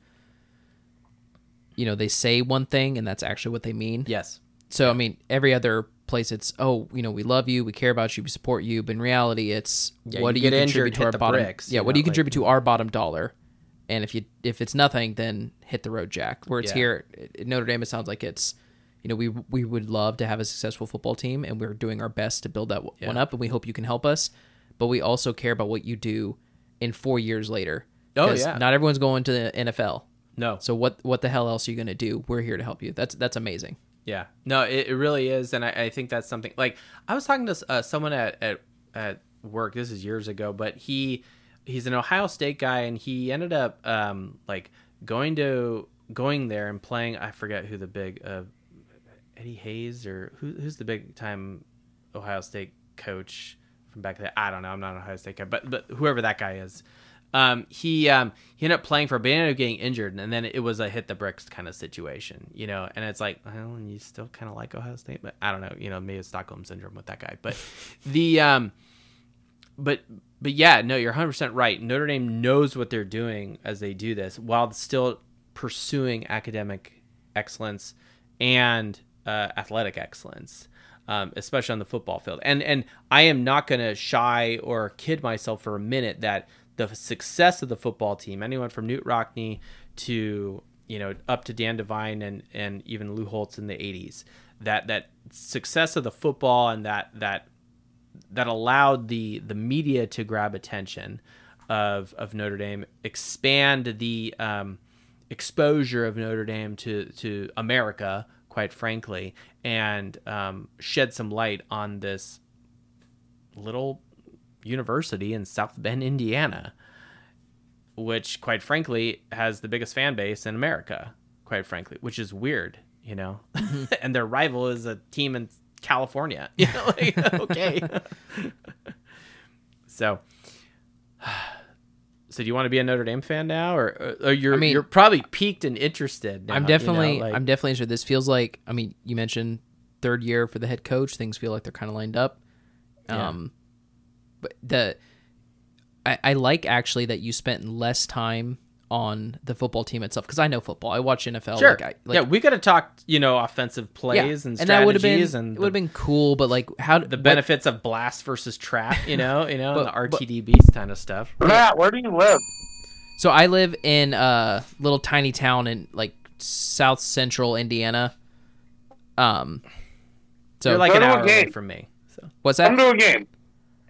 you know they say one thing and that's actually what they mean. yes, So I mean, every other place it's oh, you know, we love you, we care about you, we support you, but in reality it's Yeah, what you do you contribute to our bottom bricks, Yeah, what do you know, like- contribute to our bottom dollar? And if you if it's nothing, then hit the road, Jack. Where it's Yeah. here at Notre Dame, it sounds like it's you know we we would love to have a successful football team, and we're doing our best to build that one up, and we hope you can help us. But we also care about what you do in four years later. Oh, yeah. not everyone's going to the NFL. no, So what what the hell else are you going to do? We're here to help you. That's that's amazing. Yeah, no, it, it really is, and I, I think that's something. Like I was talking to uh, someone at, at at work. This is years ago, but he he's an Ohio State guy, and he ended up um, like going to going there and playing. I forget who the big uh, Eddie Hayes or who, who's the big time Ohio State coach from back then. I don't know. I'm not an Ohio State guy, but but whoever that guy is. Um, he um, he ended up playing for, but ended up getting injured, and then it was a hit the bricks kind of situation, you know. And it's like, well, you still kind of like Ohio State, but I don't know, you know, maybe it's Stockholm syndrome with that guy. But the um, but but yeah, no, you're 100 percent right. Notre Dame knows what they're doing as they do this, while still pursuing academic excellence and uh, athletic excellence, um, especially on the football field. And and I am not going to shy or kid myself for a minute that the success of the football team, anyone from Knute Rockne to you know up to Dan Devine and and even Lou Holtz in the 80s, that that success of the football and that that that allowed the the media to grab attention of of Notre Dame, expand the um, exposure of Notre Dame to to America, quite frankly, and um, shed some light on this little university in South Bend, Indiana, which, quite frankly, has the biggest fan base in America. Quite frankly, which is weird, you know, and their rival is a team in California. You know, like, okay. so, so do you want to be a Notre Dame fan now, or, or you're I mean- you're probably peaked and interested? Now, I'm you know, definitely like- I'm definitely interested. This feels like I mean, you mentioned third year for the head coach. Things feel like they're kind of lined up. Yeah. Um, but the I, I like actually that you spent less time on the football team itself because I know football. I watch NFL. Sure. Like, I, like, yeah, we could have talked, you know, offensive plays and that would have been strategies and, it would have been cool. But like, how the benefits of blast versus trap, you know, you know, But- the but- RTDBs kind of stuff. Matt, where do you live? So I live in a little tiny town in like South Central Indiana. Um, so You're like an to a hour away game. from me. So what's that? Come to a game.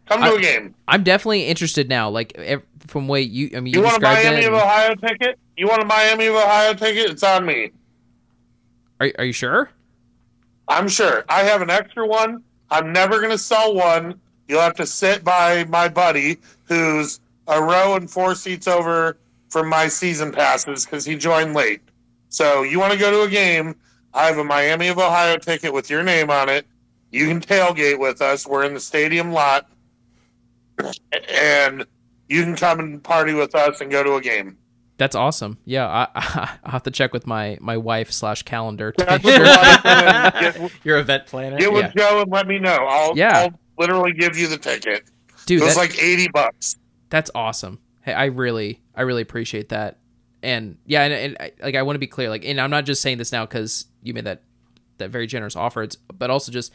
Come to I- a game. I'm definitely interested now. Like from way you, I mean, you, You want a Miami of Ohio ticket? You want a Miami of Ohio ticket? It's on me. are, are you sure? I'm sure. I have an extra one. I'm never going to sell one. You'll have to sit by my buddy who's a row and four seats over from my season passes because he joined late. So you want to go to a game? I have a Miami of Ohio ticket with your name on it. You can tailgate with us. We're in the stadium lot. And you can come and party with us and go to a game. That's awesome. Yeah, I, I'll have to check with my my wife slash calendar. To That's make what sure. I- get, your event planner. get with Yeah. Joe and let me know. I'll, Yeah. I'll literally give you the ticket. Dude, it was that- like 80 bucks. That's awesome. Hey, I really, I really appreciate that. And yeah, and, and I, like I want to be clear, like, and I'm not just saying this now because you made that that very generous offer. It's but also just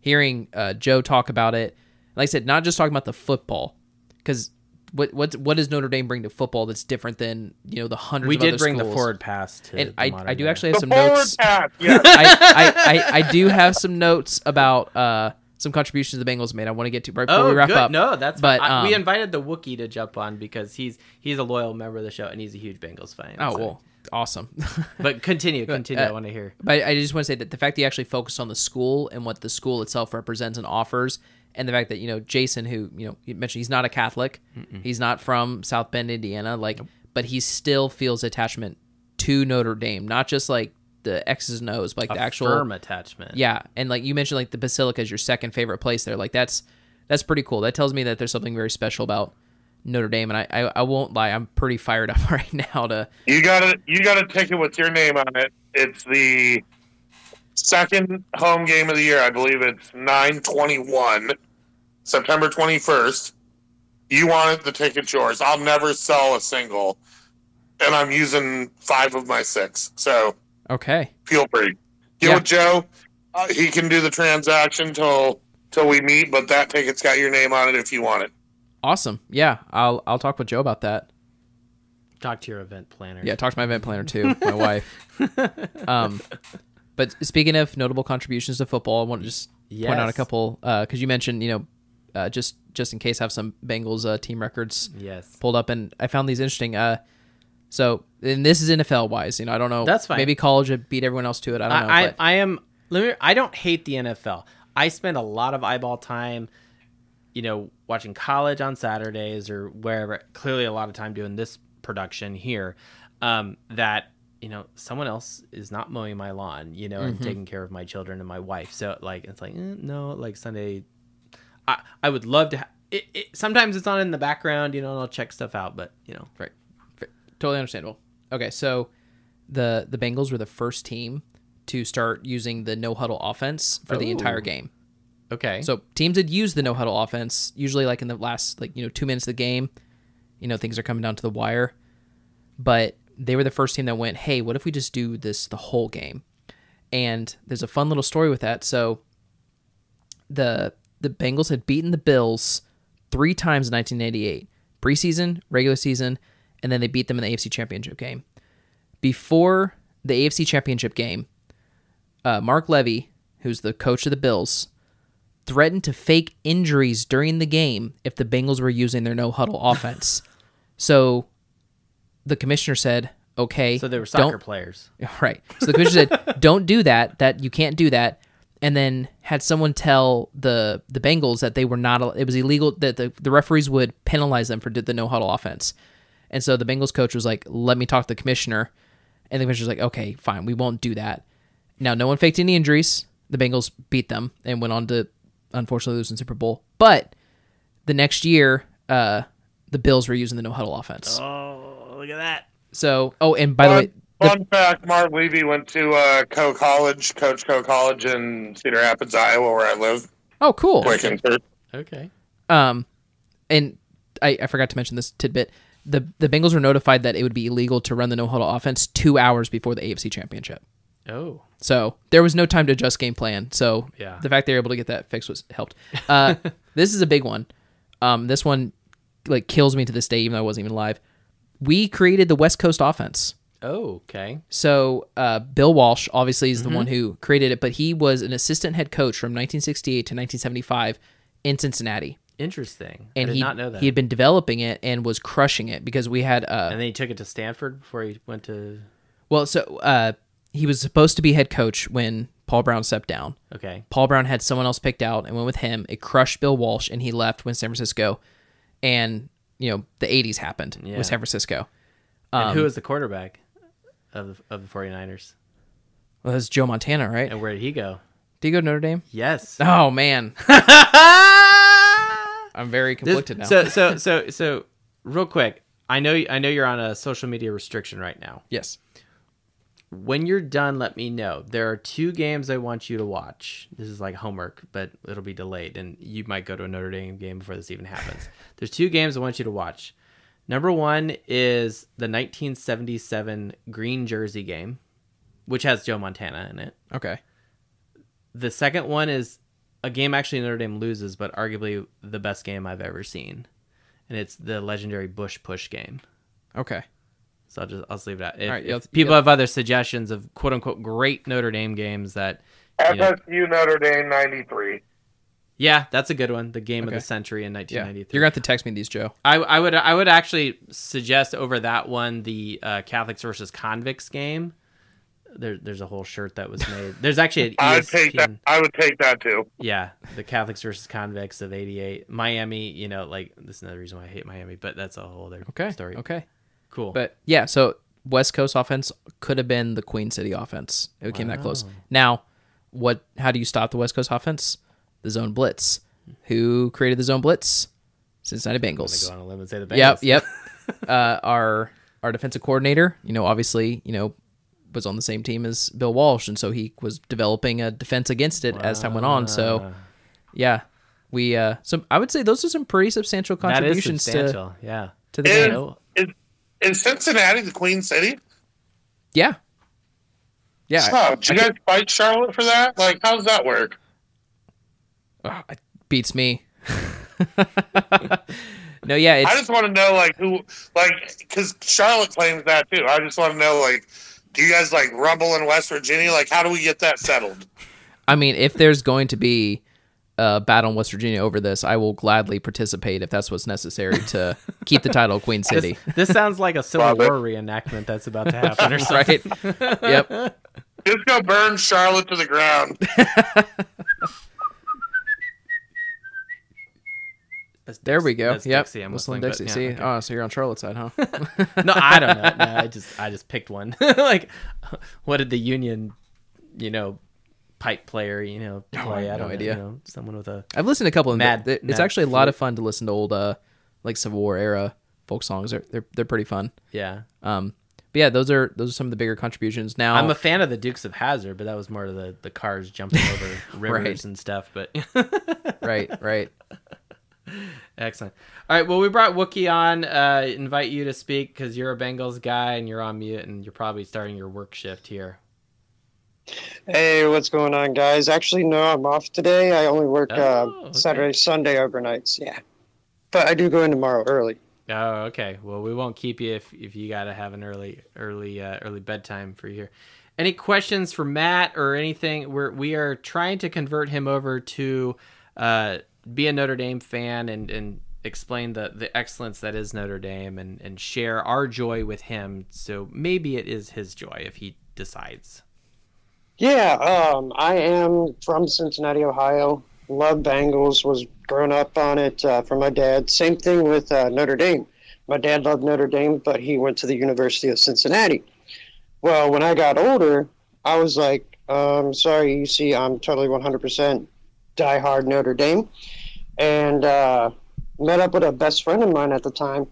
hearing uh, Joe talk about it. Like I said, not just talking about the football, because what what what does Notre Dame bring to football that's different than you know the hundreds. we of did other bring the forward pass to. and the I modern I do era. actually have The some forward notes. pass, yeah. I, I, I, I do have some notes about uh, some contributions the Bengals made. I want to get to right before Oh, we wrap good. up. No, that's But, but we um, invited the Wookiee to jump on because he's he's a loyal member of the show and he's a huge Bengals fan. Oh so- well, awesome. But continue, continue. uh, I want to hear. But I just want to say that the fact that you actually focus on the school and what the school itself represents and offers, and the fact that you know Jason, who you know you mentioned, he's not a Catholic, he's not from South Bend, Indiana, like, but he still feels attachment to Notre Dame, not just like the X's and O's, like A the actual firm attachment. Yeah, and like you mentioned, like the Basilica is your second favorite place there. Like that's that's pretty cool. That tells me that there's something very special about Notre Dame, and I I, I won't lie, I'm pretty fired up right now to. You got a you got a ticket with your name on it. It's the second home game of the year. I believe it's nine twenty one, September twenty first. You want it, the ticket's yours. I'll never sell a single, and I'm using five of my six. So Okay. feel free. Get Yeah. with Joe. Uh, he can do the transaction till till we meet, but that ticket's got your name on it if you want it. Awesome. Yeah, I'll I'll talk with Joe about that. Talk to your event planner. Yeah, talk to my event planner too, my wife. Um, but speaking of notable contributions to football, I want to just point out a couple because you mentioned you know uh, just just in case I have some Bengals uh, team records Yes. pulled up, and I found these interesting. Uh, so and this is NFL wise, you know, I don't know. That's fine. Maybe college would beat everyone else to it. I don't know. I, I, I am. Let me. I don't hate the NFL. I spend a lot of eyeball time, you know, watching college on Saturdays or wherever. Clearly, a lot of time doing this production here. Um, that you know, someone else is not mowing my lawn, you know, Mm-hmm. and taking care of my children and my wife. So like, it's like eh, no, like Sunday. I I would love to. Ha- it, it, sometimes it's on in the background, you know, and I'll check stuff out. But you know, Right. Totally understandable. Okay, so the the Bengals were the first team to start using the no huddle offense for the entire oh. game. okay. So teams had used the no huddle offense usually like in the last like you know two minutes of the game. You know things are coming down to the wire, but they were the first team that went, hey, what if we just do this the whole game? And there's a fun little story with that. So the the Bengals had beaten the Bills three times in 1988, preseason, regular season, and then they beat them in the AFC Championship game. Before the AFC Championship game, uh, Marv Levy, who's the coach of the Bills, threatened to fake injuries during the game if the Bengals were using their no huddle offense. so the commissioner said, "Okay, so they were soccer players. Right. So the commissioner said, "Don't do that. That you can't do that." And then had someone tell the the Bengals that they were not. It was illegal that the, the referees would penalize them for the no huddle offense. And so the Bengals coach was like, "Let me talk to the commissioner." And the commissioner's like, "Okay, fine. We won't do that." Now, no one faked any injuries. The Bengals beat them and went on to unfortunately lose in Super Bowl. But the next year, uh, the Bills were using the no huddle offense. Oh, look at that. So, oh, and by the way, Fun, fact: Marv Levy went to uh, Coe College, Coach Coe College in Cedar Rapids, Iowa, where I live. oh, cool. Quick insert. Okay. Um, and I, I forgot to mention this tidbit. The the Bengals were notified that it would be illegal to run the no huddle offense two hours before the AFC Championship. Oh. So there was no time to adjust game plan. So Yeah. the fact they were able to get that fixed was helped. Uh, this is a big one. Um, this one like kills me to this day, even though I wasn't even live. We created the West Coast offense. Oh, okay. So uh, Bill Walsh obviously is the Mm-hmm. one who created it, but he was an assistant head coach from 1968 to 1975 in Cincinnati Interesting. and I did he not know that. he had been developing it and was crushing it because we had uh and then he took it to Stanford before he went to. well so uh he was supposed to be head coach when Paul Brown stepped down. Okay. Paul Brown had someone else picked out and went with him. It crushed Bill Walsh and he left to San Francisco and you know the 80s happened Yeah. with San Francisco. And Um, who was the quarterback of the, of the 49ers? Well, that's Joe Montana, right? And where did he go? Did he go to Notre Dame? Yes. Oh man, I'm very This- conflicted now. So so so so real quick. I know I know you're on a social media restriction right now. yes. When you're done, let me know. There are two games I want you to watch. This is like homework, but it'll be delayed, and you might go to a Notre Dame game before this even happens. There's two games I want you to watch. Number one is the 1977 Green Jersey game, which has Joe Montana in it. Okay. The second one is a game actually Notre Dame loses, but arguably the best game I've ever seen, and it's the legendary Bush Push game. Okay. So I'll just I'll just leave it at. If, All right, if you'll- people you'll- have other suggestions of quote unquote great Notre Dame games that, you know, FSU Notre Dame '93. Yeah, that's a good one. The game of the century in Yeah. 1993. You're gonna have to text me these, Joe. I, I would I would actually suggest over that one the uh, Catholics versus convicts game. There, there's a whole shirt that was made. There's actually an E I'd take that. I would take that too. Yeah, the Catholics versus convicts of '88. Miami, you know, like this is another reason why I hate Miami, but that's a whole other Okay. story. Okay. Cool. But yeah, so West Coast offense could have been the Queen City offense. It came that close. Now, what? How do you stop the West Coast offense? The zone blitz. Who created the zone blitz? Cincinnati I'm Bengals. gonna go on a limb and say the Yep, Bengals. yep. uh, our our defensive coordinator, you know, obviously, you know, was on the same team as Bill Walsh, and so he was developing a defense against it as time went on. So, yeah, we. Uh, so I would say those are some pretty substantial That is contributions to substantial. Yeah. to the Is, game. is, is Cincinnati the Queen City? Yeah, yeah. I- Oh, did you guys fight Charlotte for that? Like, how does that work? It beats me. no, yeah, it's I just want to know, like, who, like, because Charlotte claims that too. I just want to know, like, do you guys like rumble in West Virginia? Like, how do we get that settled? I mean, if there's going to be a battle in West Virginia over this, I will gladly participate if that's what's necessary to keep the title of Queen City. This sounds like a Civil Love. War reenactment that's about to happen or something. right? yep. Just go burn Charlotte to the ground. That's There we go. that's Yep. Dixie, I'm Whistling Dixie. but See, yeah, oh, so you're on Charlotte's side, huh? no, I don't know. No, I just I just picked one. like, what did the Union, you know, pipe player, you know, Oh, I, have I no don't idea. know. You know, someone with a I've listened to a couple of them. Mad- It's Mad actually a lot Flute. of fun to listen to old, uh, like Civil War era folk songs. They're they're they're pretty fun. yeah. Um, but yeah, those are those are some of the bigger contributions. Now, I'm a fan of the Dukes of Hazzard, but that was more of the the cars jumping over rivers Right. and stuff. But right, right. Excellent. All right. Well, we brought Wookie on. Uh, invite you to speak because you're a Bengals guy and you're on mute and you're probably starting your work shift here. Hey, what's going on, guys? Actually, no, I'm off today. I only work Oh, uh, okay. Saturday, Sunday overnights. Yeah, but I do go in tomorrow early. Oh, okay. Well, we won't keep you if if you got to have an early early uh, early bedtime for you here. Any questions for Matt or anything? We're we are trying to convert him over to uh, be a Notre Dame fan and and explain the the excellence that is Notre Dame and and share our joy with him. So maybe it is his joy if he decides. Yeah, um, I am from Cincinnati, Ohio. Love Bengals. Was grown up on it uh, from my dad. Same thing with uh, Notre Dame. My dad loved Notre Dame, but he went to the University of Cincinnati. Well, when I got older, I was like, um, sorry, you see, I'm totally 100% diehard Notre Dame. And uh, met up with a best friend of mine at the time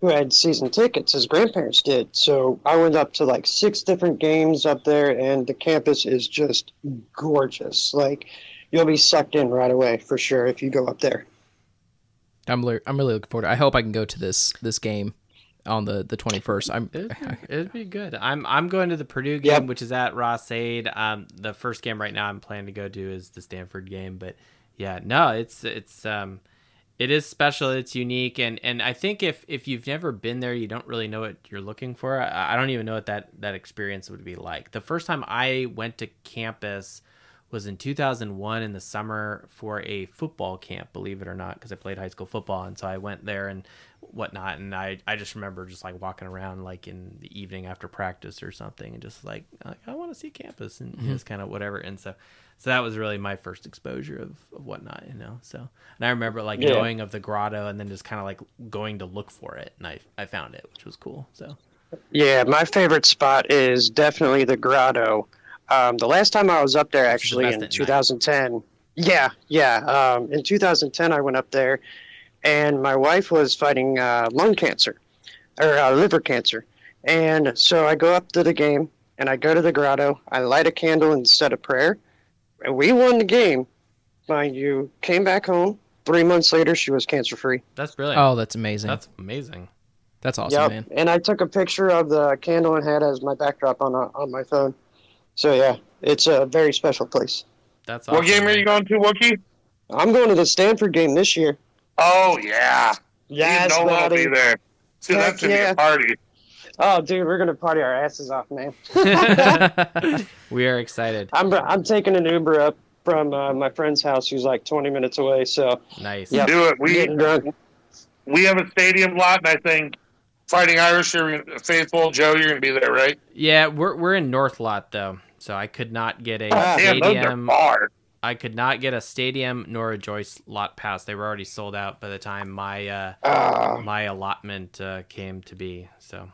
who had season tickets. His grandparents did. So I went up to like six different games up there, and the campus is just gorgeous. Like, you'll be sucked in right away for sure if you go up there. I'm li- I'm really looking forward. To, I hope I can go to this this game on the the 21st. I'm It'd be, it'd be good. I'm I'm going to the Purdue game, Yep. which is at Ross-Ade. Um, the first game right now I'm planning to go to is the Stanford game, but yeah, no, it's it's um, it is special. It's unique, and and I think if if you've never been there, you don't really know what you're looking for. I, I don't even know what that that experience would be like. The first time I went to campus was in 2001 in the summer for a football camp, believe it or not, because I played high school football. And so I went there and whatnot. And I, I just remember just like walking around like in the evening after practice or something and just like, like I want to see campus and just kind of whatever. And so, so that was really my first exposure of, of whatnot, you know? So, and I remember like Yeah. knowing of the grotto and then just kind of like going to look for it. And I, I found it, which was cool. So Yeah, my favorite spot is definitely the grotto. Um, the last time I was up there, actually, in at night. 2010. Yeah, yeah. Um, in 2010, I went up there, and my wife was fighting uh, lung cancer or uh, liver cancer. And so I go up to the game, and I go to the grotto. I light a candle instead of prayer, and we won the game. Mind you, came back home. Three months later, she was cancer free. that's brilliant. oh, that's amazing. that's amazing. That's awesome, Yep. man. And I took a picture of the candle and had as my backdrop on uh, on my phone. So yeah, it's a very special place. That's awesome. what game are you going to, Wookie? I'm going to the Stanford game this year. Oh yeah, Yes, you know I'll buddy. be there. Dude, Heck that's gonna be a party. Oh, dude, we're gonna party our asses off, man. we are excited. I'm I'm taking an Uber up from uh, my friend's house, who's like 20 minutes away. So Nice. Yep. Do it. We getting drunk. we have a stadium lot, and I think Fighting Irish, you're faithful. Joe, you're gonna be there, right? Yeah, we're we're in North Lot though, so I could not get a Ah, Damn, those are stadium. far. I could not get a stadium nor a Joyce lot pass. They were already sold out by the time my uh, Uh, my allotment uh, came to be. So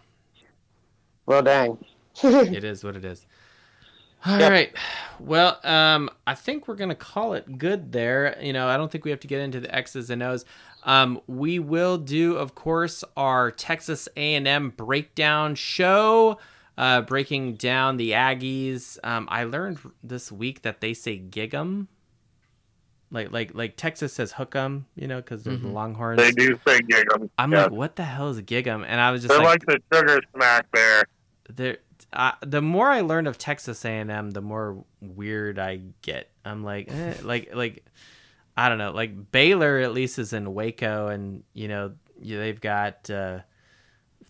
Well, dang. it is what it is. All right. Yep. Well, um, I think we're gonna call it good there. You know, I don't think we have to get into the X's and O's. Um, we will do, of course, our Texas A&M breakdown show, uh, breaking down the Aggies. Um, I learned this week that they say gig 'em. Like, like, like Texas says hook 'em, you know, because they're the Longhorns. They do say gig 'em. I'm Yeah. like, what the hell is a gig 'em? And I was just They're like, like the sugar smack bear. there uh, the more I learn of Texas A&M, the more weird I get. I'm like, eh, like, like, I don't know. Like Baylor at least is in Waco, and you know they've got uh,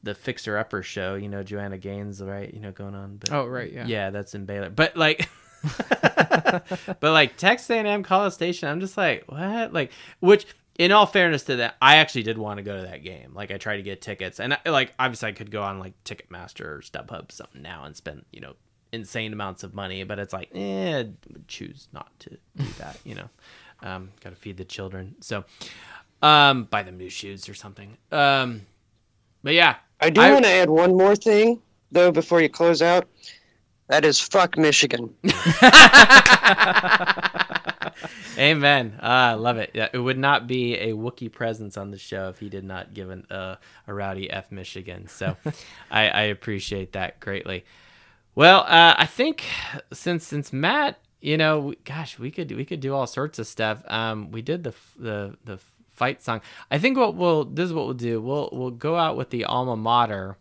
the Fixer Upper show. You know Joanna Gaines, right? You know going on. But, Oh, right, yeah. yeah, that's in Baylor. But like, but like Texas A&M College Station, I'm just like, what? Like, which in all fairness to that, I actually did want to go to that game. Like, I tried to get tickets, and I, like obviously I could go on like Ticketmaster or StubHub something now and spend you know insane amounts of money, but it's like, eh, choose not to do that. You know, um, got to feed the children, so um, buy them new shoes or something. Um, but yeah, I do I- want to add one more thing, though, before you close out. That is fuck Michigan. Amen. Ah, I love it. Yeah, it would not be a Wookie presence on the show if he did not give an, uh, a rowdy F Michigan. So I, I appreciate that greatly. Well, uh, I think since since Matt, you know, we- gosh, we could we could do all sorts of stuff. Um, we did the the the fight song. I think what we'll this is what we'll do. We'll we'll go out with the alma mater,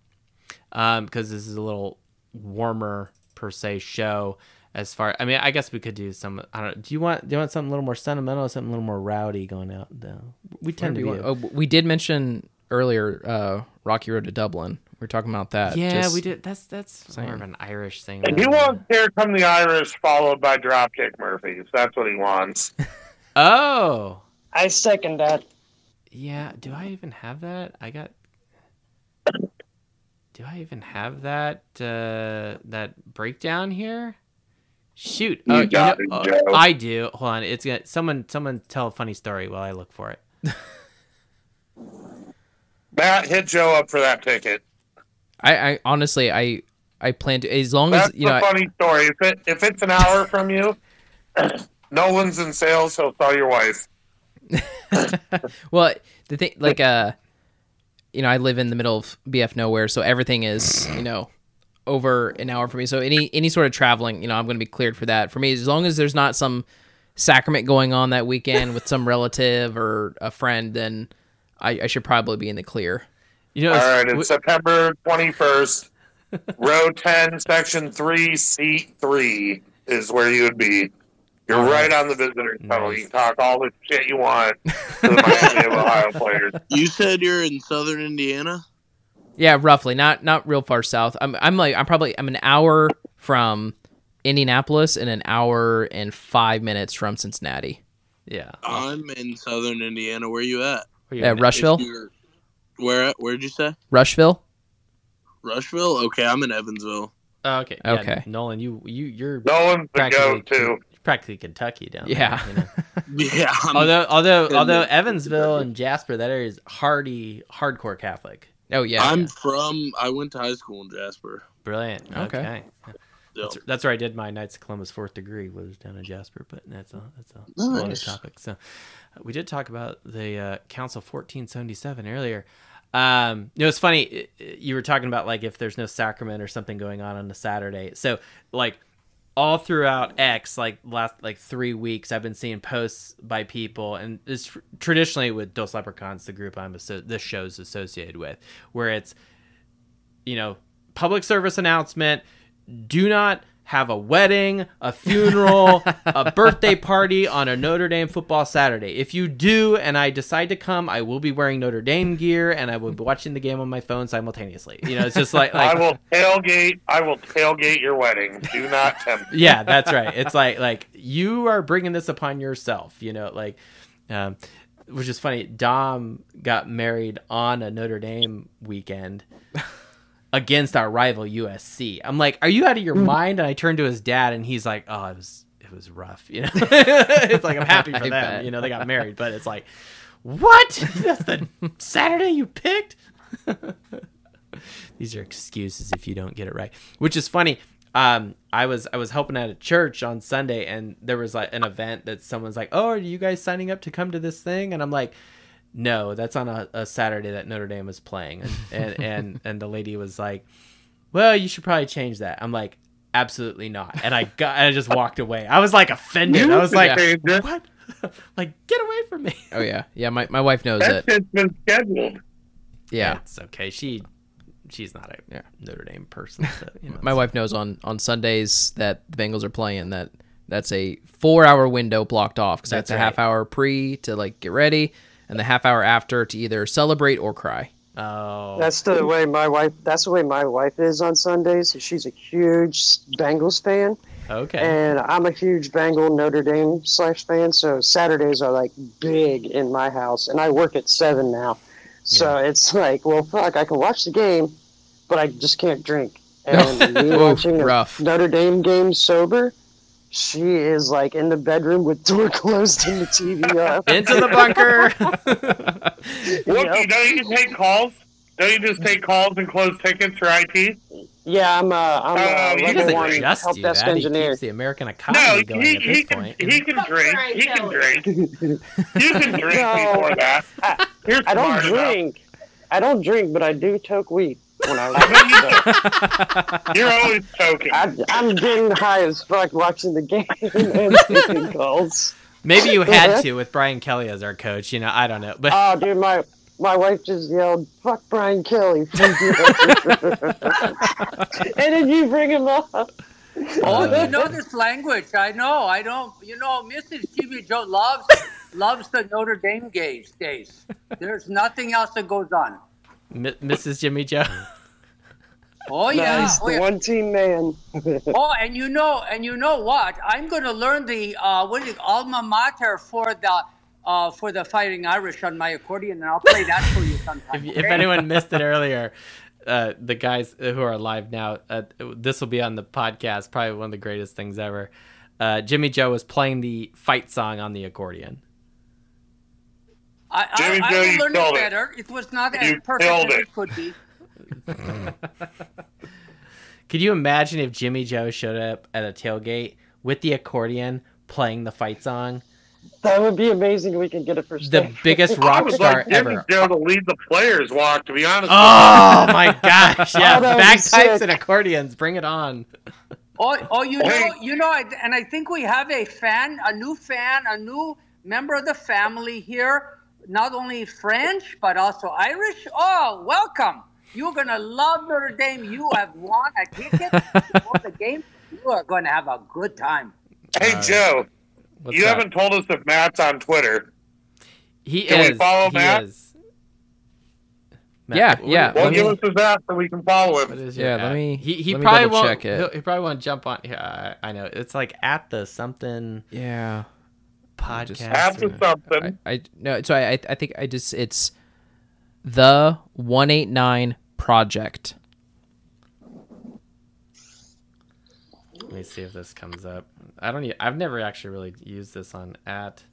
um, because this is a little warmer per se show as far i mean i guess we could do some i don't do you want do you want something a little more sentimental or something a little more rowdy going out though we tend to be Oh, we did mention earlier uh, Rocky Road to Dublin. We are talking about that. yeah Just- we did that's that's more of an irish thing And than- he wants Here Come the Irish followed by Dropkick Murphys. That's what he wants. oh I second that. yeah do i even have that i got do i even have that uh that breakdown here shoot You oh, got know- it, oh, i do hold on it's gonna someone someone tell a funny story while i look for it Matt, hit Joe up for that ticket. I, I honestly, I, I plan to as long That's as you know. a I- funny story. If it if it's an hour from you, no one's in sales. He'll sell your wife. well, the thing, like, uh, you know, I live in the middle of BF nowhere, so everything is, you know, over an hour for me. So any any sort of traveling, you know, I'm going to be cleared for that. For me, as long as there's not some sacrament going on that weekend with some relative or a friend, then I, I should probably be in the clear. you know All it's- w- September twenty first. Row ten, section three, seat three is where you would be. You're All right right. on the visitor tunnel. Nice. You can talk all the shit you want to the Miami of Ohio players. You said you're in southern Indiana? Yeah, roughly, not not real far south. I'm I'm like I'm probably I'm an hour from Indianapolis and an hour and five minutes from Cincinnati. yeah I'm in southern Indiana. Where are you at? Where you Yeah, at? Rushville, Where at? Where'd you say? Rushville. Rushville? Okay, I'm in Evansville. Oh, okay. Yeah, Okay. Nolan, you you you're Nolan's the go-to. Practically Kentucky down Yeah. there. You know? Yeah, I'm, although although in although Evansville and Jasper, that area is hardy hardcore Catholic. Oh yeah, I'm yeah. from. I went to high school in Jasper. Brilliant. Okay. Okay. So, That's, that's where I did my Knights of Columbus fourth degree was down in Jasper, but that's a that's a Nice. whole topic. So uh, we did talk about the uh, Council 1477 earlier. Um, you know, it's funny. i- i- You were talking about like if there's no sacrament or something going on on a Saturday. So like all throughout X, like last like three weeks, I've been seeing posts by people, and it's tr- traditionally with Dos Leprechauns, the group I'm asso- this show's associated with, where it's you know public service announcement do not have a wedding, a funeral, a birthday party on a Notre Dame football Saturday. If you do and I decide to come, I will be wearing Notre Dame gear and I will be watching the game on my phone simultaneously. You know, it's just like, like I will tailgate. I will tailgate your wedding. Do not tempt. me. yeah, that's right. It's like like you are bringing this upon yourself, you know, like um which is funny. Dom got married on a Notre Dame weekend against our rival USC. I'm like, "Are you out of your mind?" And I turned to his dad and he's like, "Oh, it was it was rough." You know. it's like I'm happy for them, bet. you know, they got married, but it's like, "What? That's the Saturday you picked?" These are excuses if you don't get it right. Which is funny. Um, I was I was helping at a church on Sunday, and there was like an event that someone's like, "Oh, are you guys signing up to come to this thing?" And I'm like, "No, that's on a, a Saturday that Notre Dame is playing." And and and, and the lady was like, "Well, you should probably change that." I'm like, "Absolutely not." And I got I just walked away. I was like offended. I was like, Changed it. "What? like get away from me!" Oh yeah, yeah. My, my wife knows That it. shit's been scheduled. Yeah, it's okay. She she's not a Yeah. Notre Dame person. So, you know, my wife knows on on Sundays that the Bengals are playing that that's a four hour window blocked off because that's That's a half hour pre to like get ready and the half hour after to either celebrate or cry. Oh, That's the way my wife. That's the way my wife is on Sundays. She's a huge Bengals fan, okay. and I'm a huge Bengal Notre Dame slash fan. So Saturdays are like big in my house, and I work at seven now. So it's like, well, fuck, I can watch the game, but I just can't drink. And me Oof, watching a rough. Notre Dame game sober, she is like in the bedroom with door closed and the TV off. Into the bunker. Wookie, don't you take calls? Don't you just take calls and close tickets for IT? Yeah, I'm. Uh, I'm Uh, uh, he he level doesn't one just help do desk that. He engineer. keeps the American No, economy going he, at he this can point. he can drink. He can drink. You can drink No. before that. You're I don't smart enough. drink. I don't drink, but I do toke weed when I work. You're always token. I, I'm getting high as fuck watching the game and taking calls. Maybe you had to with Brian Kelly as our coach. You know, I don't know, but Oh, dude, my my wife just yelled, "Fuck Brian Kelly!" and then you bring him up. Oh, Uh, you know this language. I know. I don't. You know, Mrs. Jimmy Joe loves loves the Notre Dame gays days. There's nothing else that goes on. M- Mrs. Jimmy Joe. Oh yeah. Nice, Oh, yeah. one team man. Oh, and you know, and you know what? I'm going to learn the uh, what is it, alma mater for the uh, for the Fighting Irish on my accordion, and I'll play that for you sometime. if, if anyone missed it earlier, uh, the guys who are live now, uh, this will be on the podcast. Probably one of the greatest things ever. Uh, Jimmy Joe was playing the fight song on the accordion. I, Jimmy I, I Joe, will you learn it killed it. better. It. was not as You perfect as it. it could be. Could you imagine if Jimmy Joe showed up at a tailgate with the accordion playing the fight song? That would be amazing. if We could get it for The Stan. biggest rock would star like Jimmy ever. Joe to lead the players walk. To be honest, Oh my gosh! Yeah, Oh, that bagpipes and accordions. Bring it on. Oh, oh, you know, you know, and I think we have a fan, a new fan, a new member of the family here. Not only French but also Irish. Oh, welcome! You're gonna love Notre Dame. You have won a ticket before the game. You are going to have a good time. hey Uh, Joe, What's you up? haven't told us if Matt's on Twitter. He Can we follow he Matt? is. Yeah, what- yeah, Well, Let give me- us his app so we can follow him. is your Yeah, let me- He he let probably double won't. check it. He'll, he probably won't jump on. Yeah, I, I know. It's like at the something Yeah. Podcast. After or- something. I, I no, so I I I think I just it's the 189 project. Let me see if this comes up. I don't. I've never actually really used this on at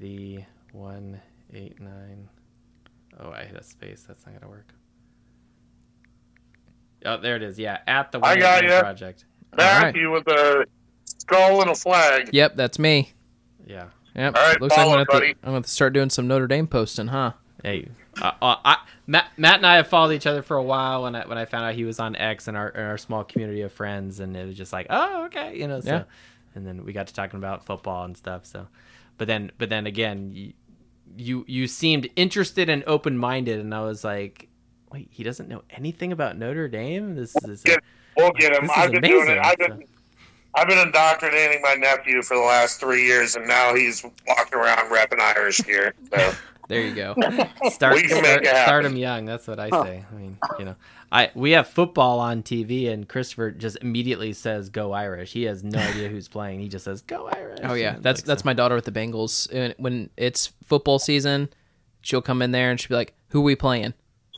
the one eight nine. Oh, I hit a space. That's not gonna work. Oh, there it is. Yeah, at the one eight nine one got eight ya. project. Matthew with a skull and a flag. Yep, that's me. Yeah. Yep. All right, Looks like I'm follow gonna, it, to, buddy. I'm gonna start doing some Notre Dame posting, huh? Hey, uh, uh, I, Matt, Matt and I have followed each other for a while. When I when I found out he was on X in our in our small community of friends, and it was just like, oh, okay, you know. So, Yeah. and then we got to talking about football and stuff. So, but then but then again, you you, you seemed interested and open minded, and I was like, wait, he doesn't know anything about Notre Dame. This is Get, we'll get him. This is I've been doing it. I've been, so- I've been indoctrinating my nephew for the last three years, and now he's walking around repping Irish gear. So There you go. start We can start, make it start him young. That's what I say. I mean, you know, I we have football on TV, and Christopher just immediately says "Go Irish." He has no idea who's playing. He just says "Go Irish." Oh yeah, And that's like, that's so- my daughter with the Bengals. And When it's football season, she'll come in there and she'll be like, "Who are we playing?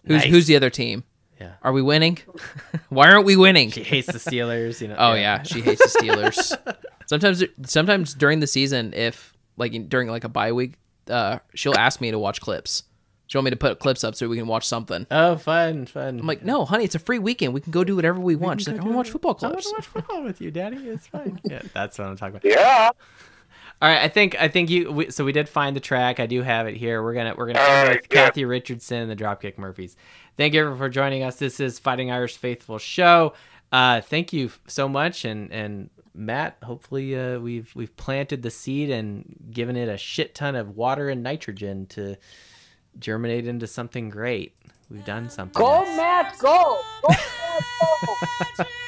Who's Nice. who's the other team? Yeah. Are we winning? Why aren't we winning?" She hates the Steelers. You know. Oh yeah, she hates the Steelers. sometimes, sometimes during the season, if like during like a bye week, uh, she'll ask me to watch clips. She want me to put clips up so we can watch something. Oh, fun, fun. I'm like, no, honey, it's a free weekend. We can go do whatever we want. She's like, I want to watch football clips. I want clips. to watch football with you, Daddy. It's fine. yeah, that's what I'm talking about. Yeah. All right, I think I think you. We, so we did find the track. I do have it here. We're gonna we're gonna All end right, with good. Kathy Richardson and the Dropkick Murphys. Thank you everyone for joining us. This is Fighting Irish Faithful show. Uh, thank you so much, and and Matt. Hopefully, uh, we've we've planted the seed and given it a shit ton of water and nitrogen to germinate into something great. We've done something. Go, That's- Matt, go! Go, Matt, go!